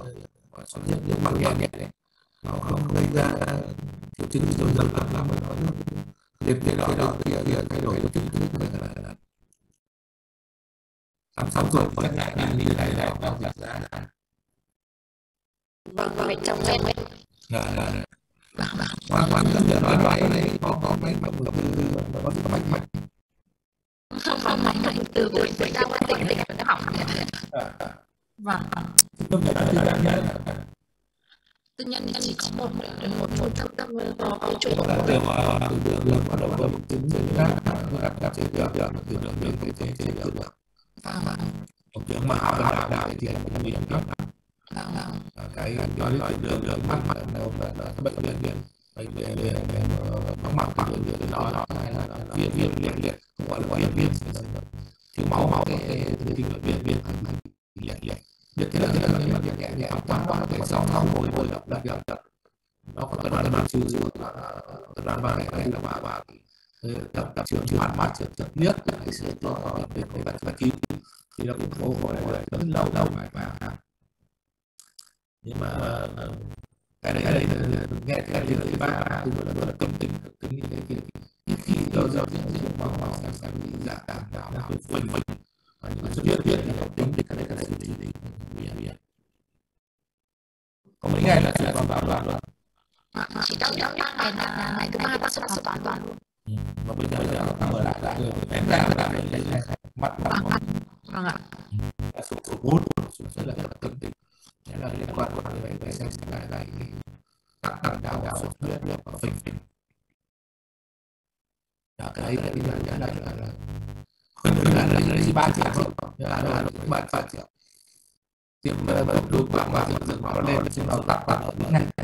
và xuất hiện những bằng nhẹ nhẹ đấy nó không gây ra triệu chứng dồn dập lắm lắm mà nó liệt cái đó đó thì thì thay đổi được chứng chứng là làm sắm rồi vẫn lại đang đi lại lại vào ra vâng vâng trong em ấy Dạ, dạ, dạ. hoàn toàn rất là nói nói này có có mấy bệnh là có có mạnh mạnh. không không mạnh mạnh từ buổi buổi ra qua tỉnh tỉnh nó hỏng vâng Tôi nhận là nhân chỉ có một một một trung tâm có có chủ là đều từ từ từ bắt đầu có chứng từ các các các chế được được từ đường đường cái chế chế được được vâng một chứng mà họ đạo đạo thì mình bị cấp vâng cái đó là đường đường mắt mà là bệnh viện viện bệnh viện viện nó mặc mặc viện viện đó là viêm viêm liệt liệt không gọi là gọi là viêm thiếu máu máu thì kinh nguyện viện viện thành liệt liệt biết thế là thế là là việc nhẹ nhẹ quá quá về sau sau hồi hồi động đất động đất nó còn là nó chưa chưa là là bà này là bà bà tập tập trưởng chưa hoàn mắt chưa biết là cái sự đó về cái vật vật kim thì nó cũng hồi hồi rất lâu lâu mà tập và đổi mới ngành